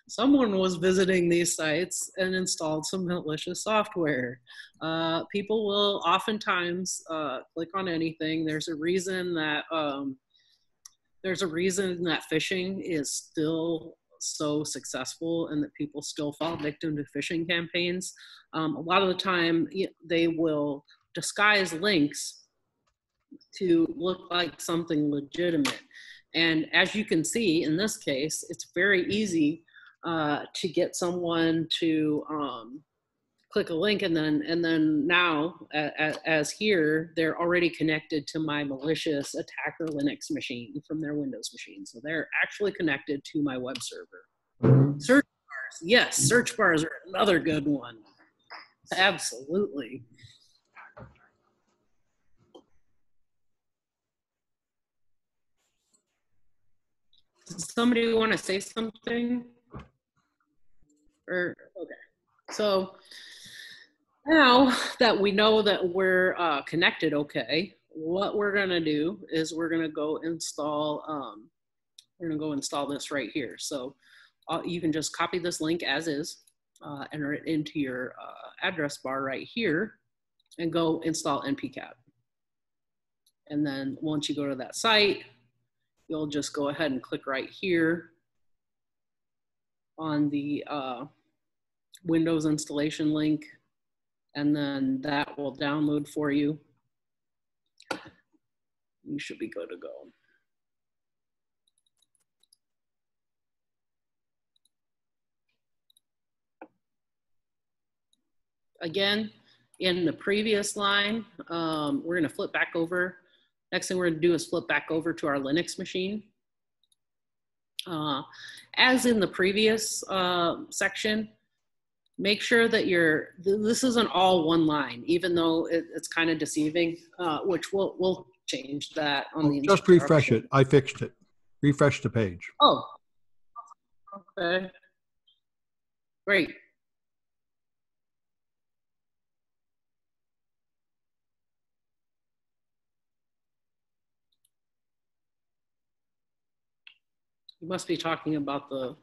someone was visiting these sites and installed some malicious software. Uh, people will oftentimes uh, click on anything. There's a reason that um, there's a reason that phishing is still so successful and that people still fall victim to phishing campaigns. Um, a lot of the time, they will disguise links to look like something legitimate. And as you can see in this case, it's very easy uh, to get someone to um, click a link and then and then now as, as here they're already connected to my malicious attacker linux machine from their windows machine. So they're actually connected to my web server. Mm-hmm. Search bars. Yes search bars are another good one. Absolutely. Does somebody want to say something? Or okay. So now that we know that we're uh, connected okay, what we're gonna do is we're gonna go install, um, we're gonna go install this right here. So uh, you can just copy this link as is, uh, enter it into your uh, address bar right here and go install NPCAP. And then once you go to that site, you'll just go ahead and click right here on the uh, Windows installation link and then that will download for you. You should be good to go. Again, in the previous line, um, we're gonna flip back over. Next thing we're gonna do is flip back over to our Linux machine. Uh, as in the previous uh, section, make sure that you're this isn't all one line even though it, it's kind of deceiving uh, which we'll we'll change that on the just refresh it. I fixed it. Refresh the page. Oh. Okay. Great. You must be talking about the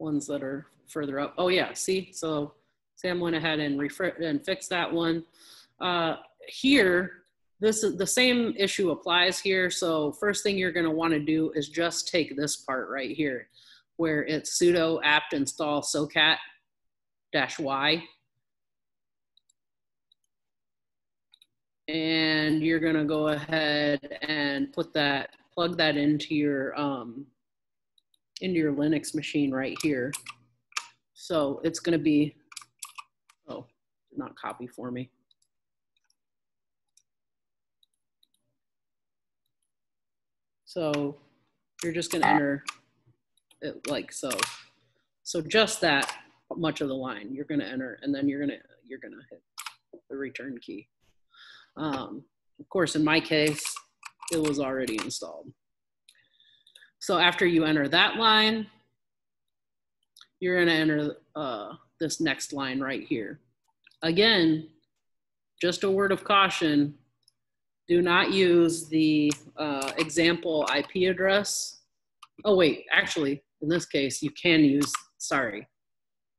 ones that are further up. Oh yeah, see, so Sam went ahead and and fixed that one. Uh, here, this is the same issue applies here. So first thing you're gonna wanna do is just take this part right here where it's sudo apt install socat dash y. and you're gonna go ahead and put that, plug that into your, um, into your Linux machine right here. So it's gonna be, oh, not copy for me. So you're just gonna enter it like so. So just that much of the line you're gonna enter and then you're gonna, you're gonna hit the return key. Um, of course, in my case, it was already installed. So after you enter that line, you're gonna enter uh, this next line right here. Again, just a word of caution, do not use the uh, example IP address. Oh wait, actually, in this case, you can use, sorry,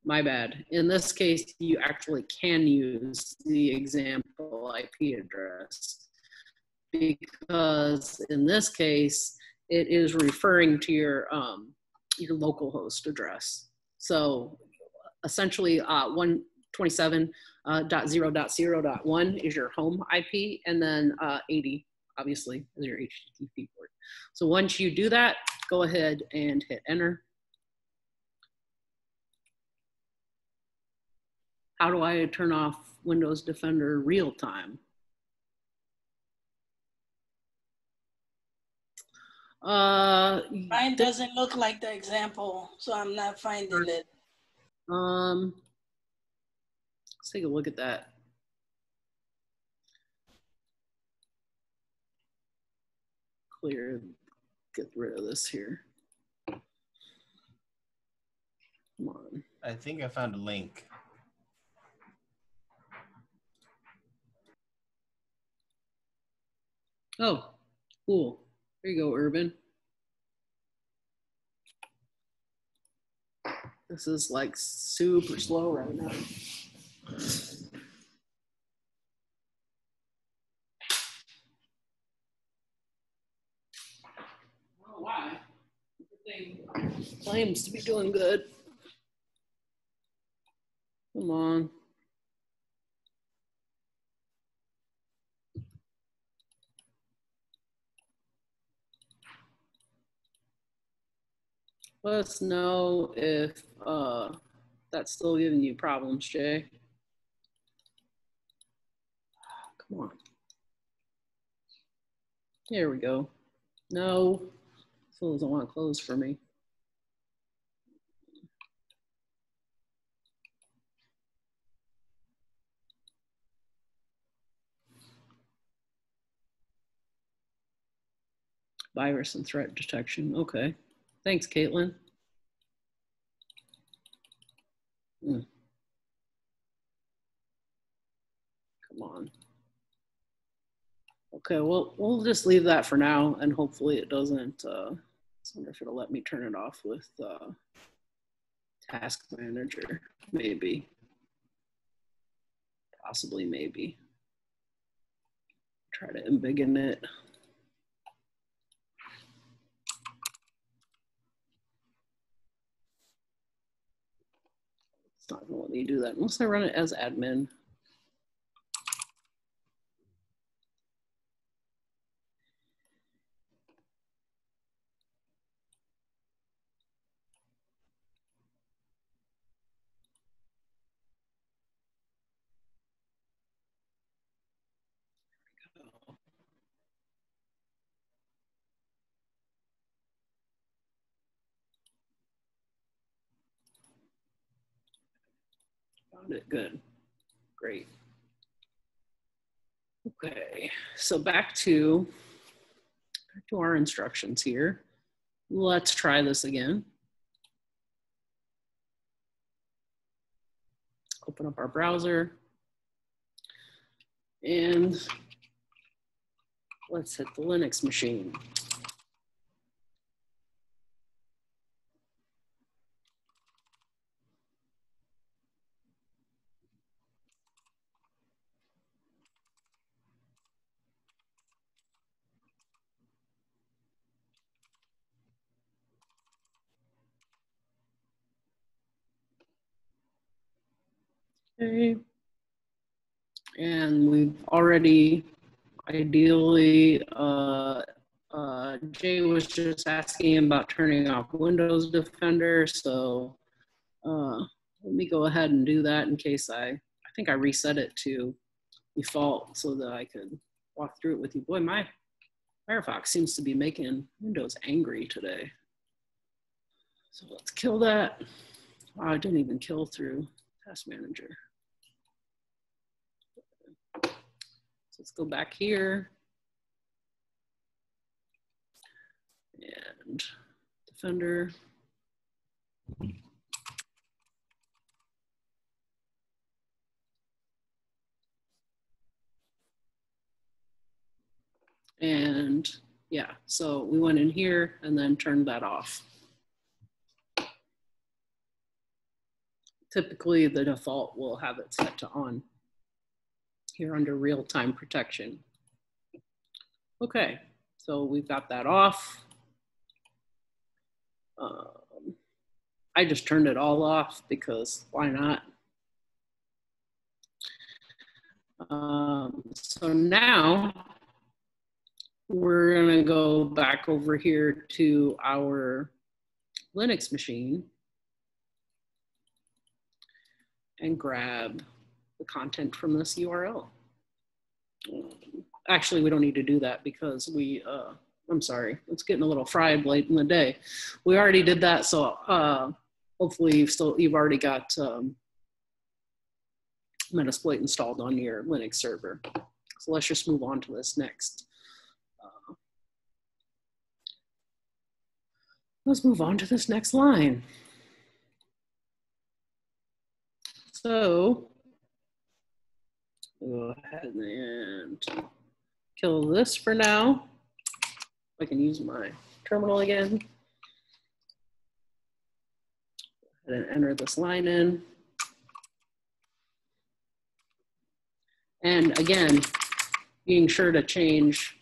my bad. In this case, you actually can use the example IP address because in this case, it is referring to your, um, your local host address. So essentially uh, 127 uh, is your home IP, and then uh, 80 obviously is your HTTP port. So once you do that, go ahead and hit enter. How do I turn off Windows Defender real time? Uh, Mine doesn't look like the example, so I'm not finding it. um, let's take a look at that. Clear, get rid of this here. Come on. I think I found a link. Oh, cool. There you go, Urban. This is like super slow right now. Why? Claims to be doing good. Come on. Let us know if uh, that's still giving you problems, Jay. Come on. There we go. No, still doesn't want to close for me. Virus and threat detection. Okay. Thanks, Caitlin. Hmm. Come on. Okay, well, we'll just leave that for now, and hopefully it doesn't. Uh, I wonder if it'll let me turn it off with uh, Task Manager. Maybe. Possibly, maybe. Try to embiggen it. Not gonna let me do that unless I run it as admin. It, good, great. Okay, so back to, back to our instructions here. Let's try this again. Open up our browser. And let's hit the Linux machine. And we've already ideally, uh, uh, Jay was just asking about turning off Windows Defender, so uh, let me go ahead and do that in case I, I think I reset it to default so that I could walk through it with you. Boy, my Firefox seems to be making Windows angry today. So let's kill that. Wow, I didn't even kill through Task Manager. Let's go back here. And Defender. And yeah, so we went in here and then turned that off. Typically the default will have it set to on here under real-time protection. Okay, so we've got that off. Um, I just turned it all off because why not? Um, so now we're gonna go back over here to our Linux machine and grab the content from this URL. Actually, we don't need to do that because we, uh, I'm sorry, it's getting a little fried late in the day. We already did that, so uh, hopefully you've still, you've already got um, Metasploit installed on your Linux server. So let's just move on to this next. Uh, let's move on to this next line. So go ahead and kill this for now. I can use my terminal again. Go ahead and enter this line in. And again, being sure to change,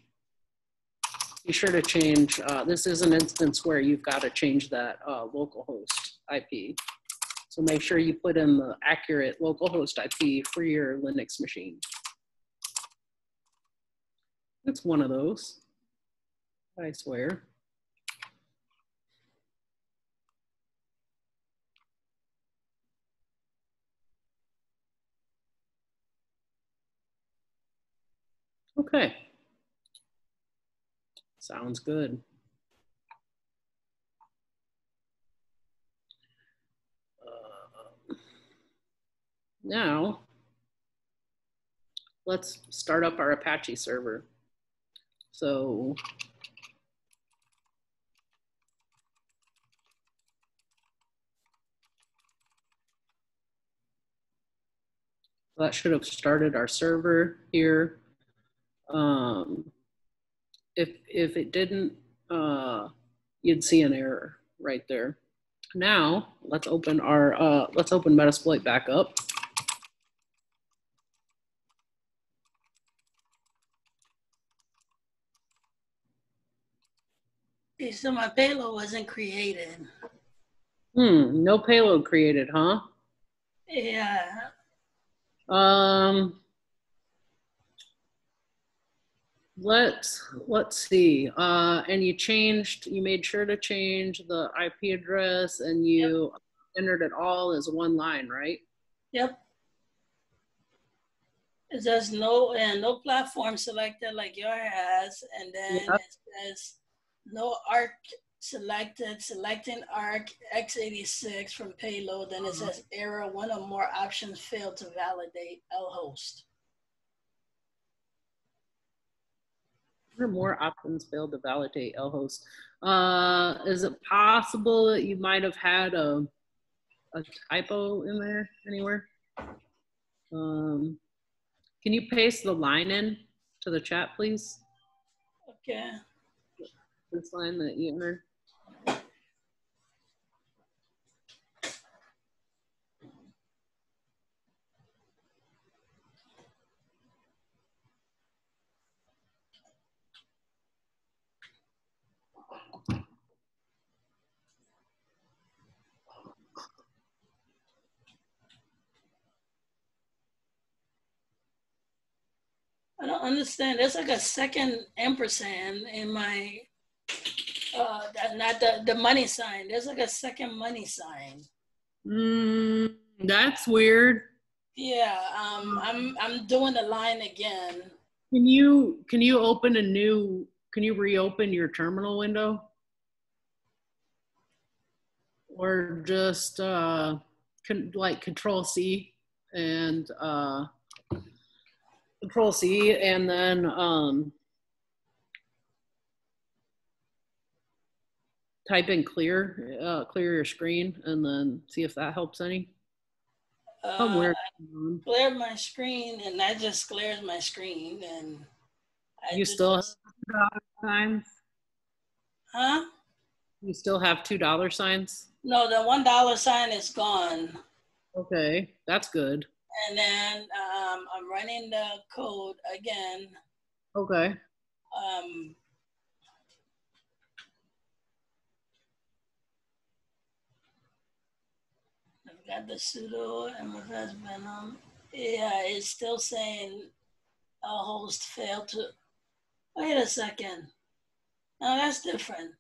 be sure to change, uh, this is an instance where you've got to change that uh, localhost IP. So make sure you put in the accurate localhost IP for your Linux machine. It's one of those, I swear. Okay. Sounds good. Now, let's start up our Apache server. So that should have started our server here. Um, if, if it didn't, uh, you'd see an error right there. Now, let's open our, uh, let's open Metasploit back up. So my payload wasn't created. Hmm, no payload created, huh? Yeah, Um, let's let's see. Uh, and you changed. You made sure to change the IP address, and you entered it all as one line, right? yep. It says no, and no platform selected like your has, and then Yep. it says no ARC selected, selecting ARC x86 from payload, then it says error, one or more options failed to validate L host. Or more options failed to validate lhost. Uh, is it possible that you might have had a a typo in there anywhere? Um, can you paste the line in to the chat, please? Okay, this line that you heard. I don't understand. There's like a second ampersand in my uh, that, not the, the money sign. There's like a second money sign. Mm, that's weird. Yeah, um, I'm, I'm doing the line again. Can you can you open a new can you reopen your terminal window? Or just uh con- like control C and uh control C and then um type in clear uh clear your screen and then see if that helps any. Uh, weird. clear my screen and that just clears my screen and. I You still this- signs? Huh? You still have two dollar signs? No, the one dollar sign is gone. Okay, that's good. And then, um, I'm running the code again. Okay. Um, got the pseudo MFS Venom. Um, yeah, it's still saying a host failed to. Wait a second. Now that's different.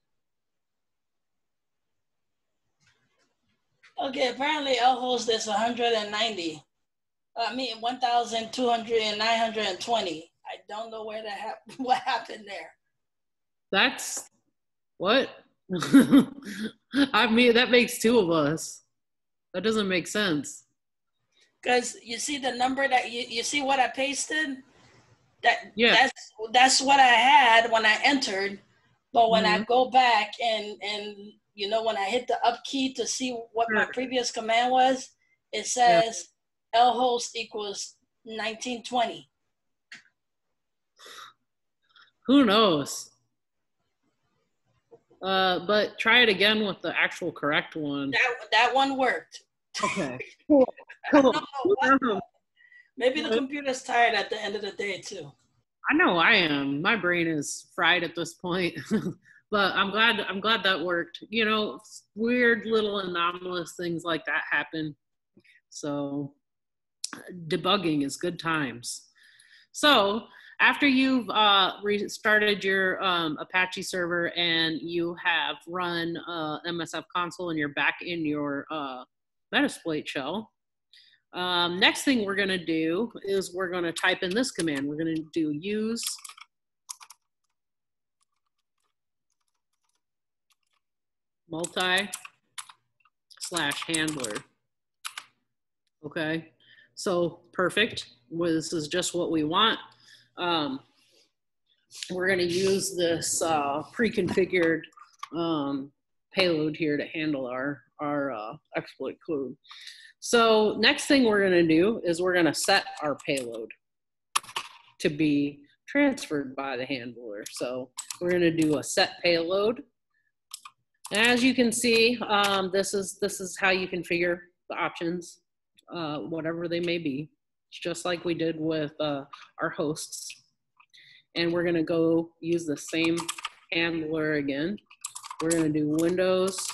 Okay, apparently L host is 190. I mean, 1,200 and 920. I don't know where that hap- what happened there. That's what? I mean, that makes two of us. That doesn't make sense. Because you see the number that you, you see what I pasted? That Yeah. that's that's what I had when I entered. But when I mm-hmm. go back and and you know when I hit the up key to see what my previous command was, it Yeah. says L host equals 1920. Who knows? Uh, but try it again with the actual correct one. That that one worked. Okay. Cool. Cool. what- Maybe the computer's tired at the end of the day too. I know I am. My brain is fried at this point. but I'm glad I'm glad that worked. You know, weird little anomalous things like that happen. So debugging is good times. So after you've uh, restarted your um, Apache server and you have run uh, MSF console and you're back in your uh, Metasploit shell, um, next thing we're gonna do is we're gonna type in this command. We're gonna do use multi slash handler. Okay, so perfect. Well, This is just what we want. Um, we're gonna use this uh, pre-configured um, payload here to handle our, our uh, exploit code. So next thing we're gonna do is we're gonna set our payload to be transferred by the handler. So we're gonna do a set payload. As you can see, um, this is this is how you configure the options, uh, whatever they may be. Just like we did with uh, our hosts. And we're gonna go use the same handler again. We're gonna do Windows,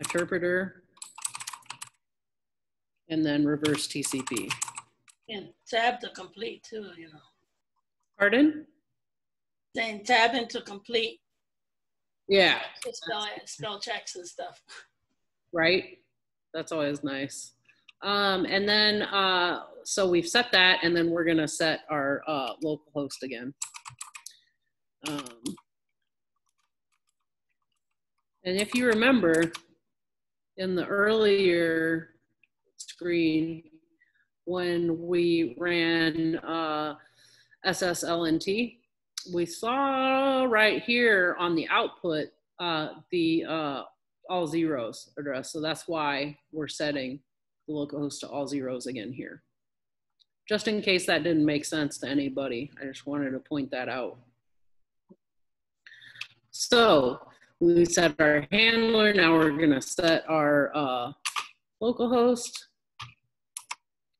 interpreter, and then reverse TCP. And tab to complete too, you know. Pardon? Then tab into complete Yeah, spell spell checks and stuff. right? That's always nice. Um, and then, uh, so we've set that, and then we're gonna set our uh, local host again. Um, and if you remember, in the earlier screen, when we ran uh, SSLNT, we saw right here on the output uh, the uh, all zeros address. So that's why we're setting localhost to all zeros again here. Just in case that didn't make sense to anybody, I just wanted to point that out. So we set our handler. Now we're gonna set our uh, localhost.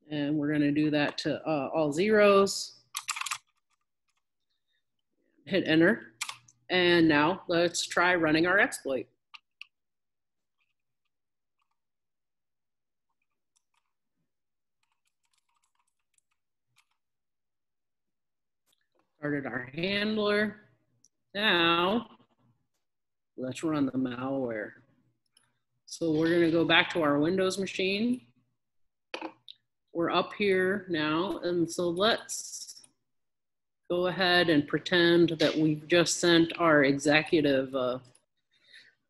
And we're gonna do that to uh, all zeros. Hit enter. And now let's try running our exploit. Started our handler. Now, let's run the malware. So we're gonna go back to our Windows machine. We're up here now, and so let's go ahead and pretend that we've just sent our executive uh,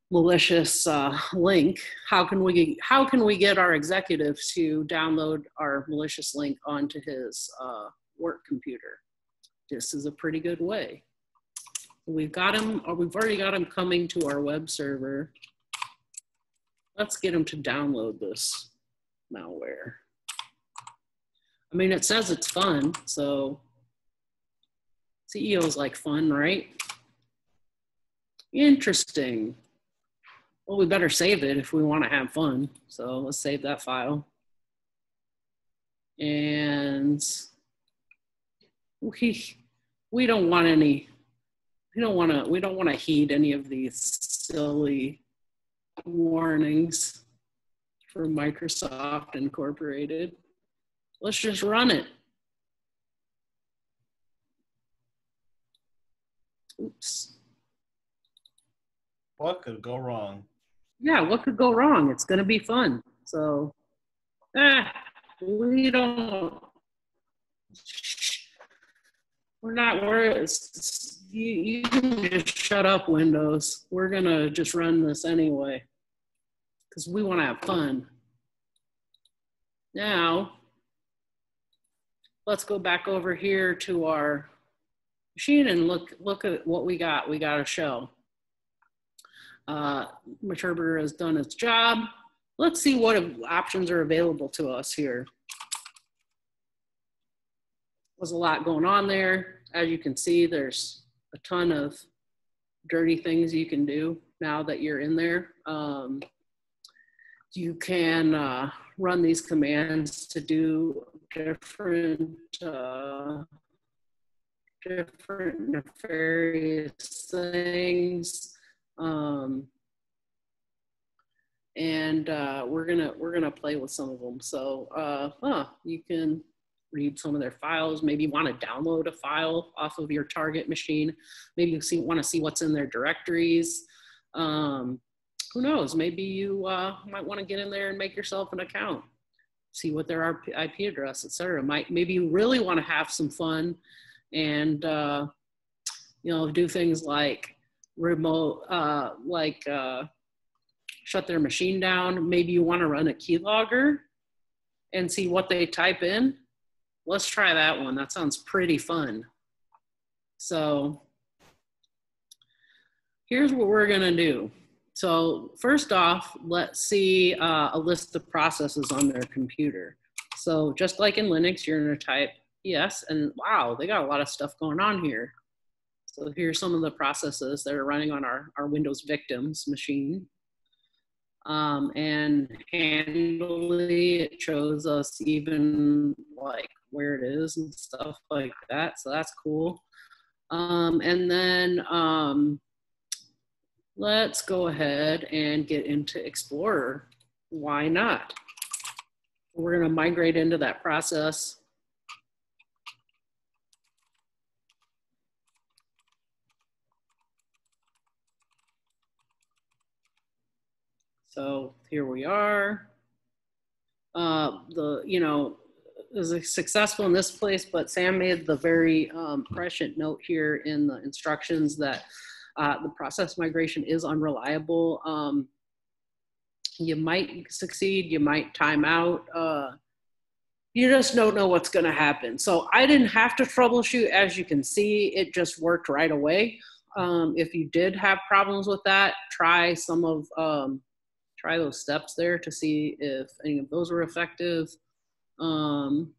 malicious uh, link. How can we how can we get our executive to download our malicious link onto his uh, work computer? This is a pretty good way. We've got them, or uh, we've already got them coming to our web server. Let's get them to download this malware. I mean, it says it's fun, so CEOs like fun, right? Interesting. Well, we better save it if we want to have fun. So let's save that file. And we we don't want any we don't want to we don't want to heed any of these silly warnings for Microsoft Incorporated. Let's just run it. Oops. What could go wrong? Yeah, what could go wrong? It's going to be fun. So, ah, we don't. We're not. We're. You, you can just shut up, Windows. We're gonna just run this anyway, because we want to have fun. Now, let's go back over here to our machine and look look at what we got. We got a shell. Uh, Meterpreter has done its job. Let's see what options are available to us here. There's a lot going on there. As you can see, there's a ton of dirty things you can do now that you're in there. Um, you can uh, run these commands to do different uh, different nefarious things. Um, and uh, we're gonna we're gonna play with some of them. So uh, huh, you can read some of their files. Maybe want to download a file off of your target machine. Maybe you see want to see what's in their directories. Um, who knows? Maybe you uh, might want to get in there and make yourself an account. See what their IP address, etc. Might maybe you really want to have some fun and uh, you know do things like remote uh, like uh, shut their machine down. Maybe you want to run a keylogger and see what they type in. Let's try that one. That sounds pretty fun. So here's what we're gonna do. So first off, let's see uh, a list of processes on their computer. So just like in Linux, you're gonna type yes, and wow, they got a lot of stuff going on here. So here's some of the processes that are running on our, our Windows victims machine. Um, and handily, it shows us even like where it is and stuff like that. So that's cool. Um, and then um, let's go ahead and get into Explorer. Why not? We're gonna migrate into that process. So here we are. Uh, the, you know, is successful in this place, but Sam made the very um, prescient note here in the instructions that uh, the process migration is unreliable. Um, you might succeed, you might time out. Uh, you just don't know what's going to happen. So I didn't have to troubleshoot. As you can see, it just worked right away. Um, if you did have problems with that, try some of um, try those steps there to see if any of those were effective. Um,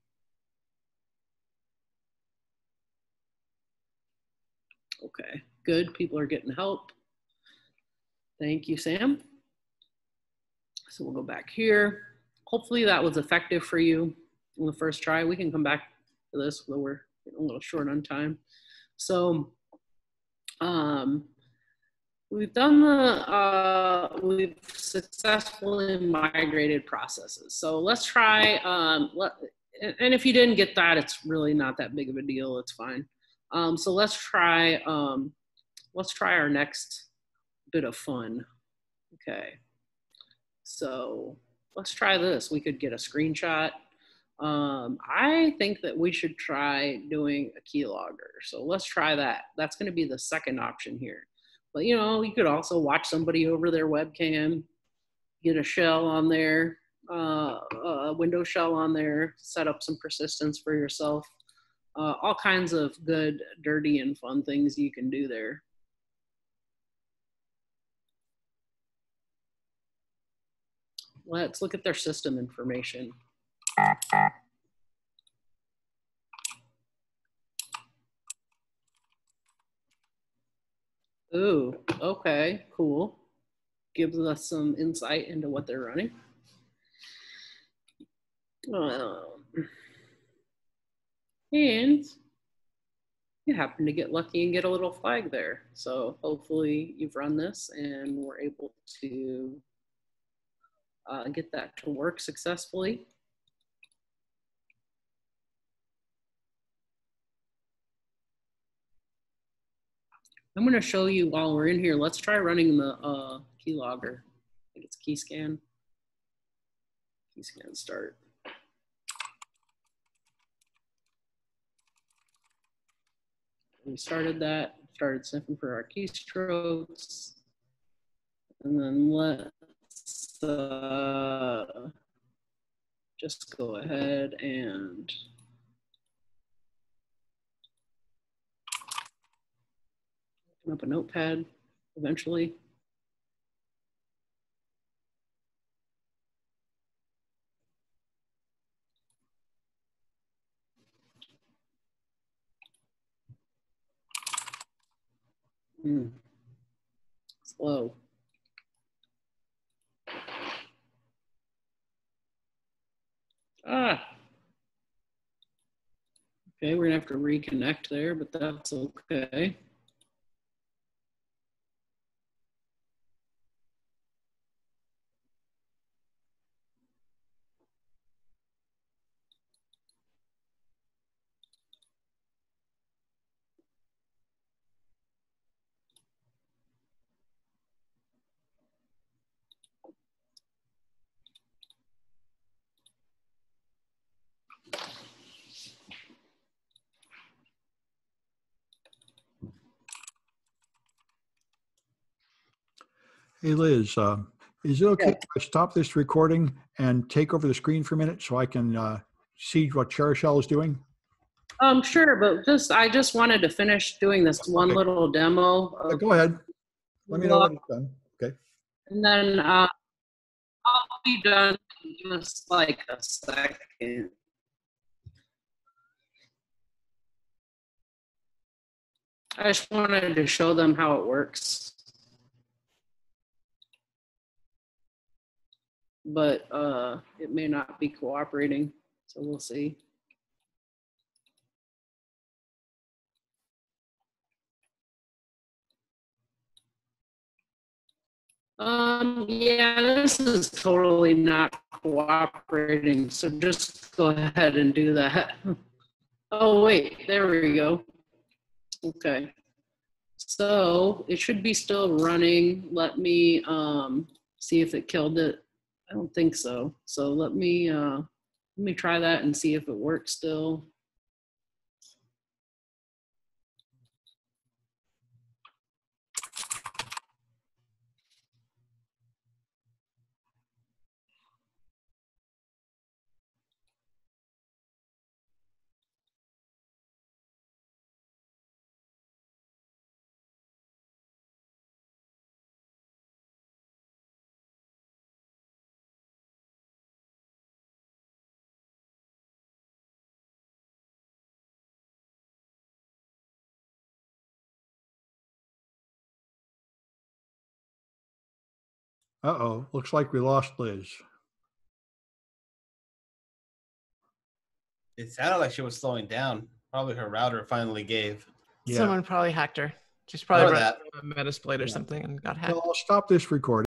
okay, good. People are getting help. Thank you, Sam. So we'll go back here. Hopefully that was effective for you in the first try. We can come back to this, though we're a little short on time. So um, we've done the, uh, we've successfully migrated processes. So let's try, um, let, and if you didn't get that, it's really not that big of a deal. It's fine. Um, so let's try um, let's try our next bit of fun. Okay. So let's try this. We could get a screenshot. Um, I think that we should try doing a keylogger. So let's try that. That's going to be the second option here. But you know, you could also watch somebody over their webcam, get a shell on there, uh, a window shell on there, set up some persistence for yourself. Uh, all kinds of good, dirty, and fun things you can do there. Let's look at their system information. Ooh, okay, cool. Gives us some insight into what they're running. Um, and you happen to get lucky and get a little flag there. So hopefully you've run this and we're able to uh, get that to work successfully. I'm going to show you while we're in here. Let's try running the uh, keylogger. I think it's key scan. Key scan start. We started that, started sniffing for our keystrokes. And then let's uh, just go ahead and open up a notepad eventually. Hmm. Slow. Ah. Okay, we're gonna have to reconnect there, but that's okay. Hey, Liz, uh, is it okay if I stop this recording and take over the screen for a minute so I can uh, see what Cherishell is doing? Um, sure, but just, I just wanted to finish doing this one Okay. little demo. Go ahead. Let me know when it's done. Okay. And then, uh, I'll be done in just like a second. I just wanted to show them how it works. But, uh, it may not be cooperating, so we'll see. Um, yeah, this is totally not cooperating, so just go ahead and do that. Oh, wait, there we go. Okay. So it should be still running. Let me, um, see if it killed it. I don't think so. So let me, uh, let me try that and see if it works still. Uh-oh, looks like we lost Liz. It sounded like she was slowing down. Probably her router finally gave. Yeah. Someone probably hacked her. She's probably Or running that. a Metasploit or Yeah. something and got hacked. Well, I'll stop this recording.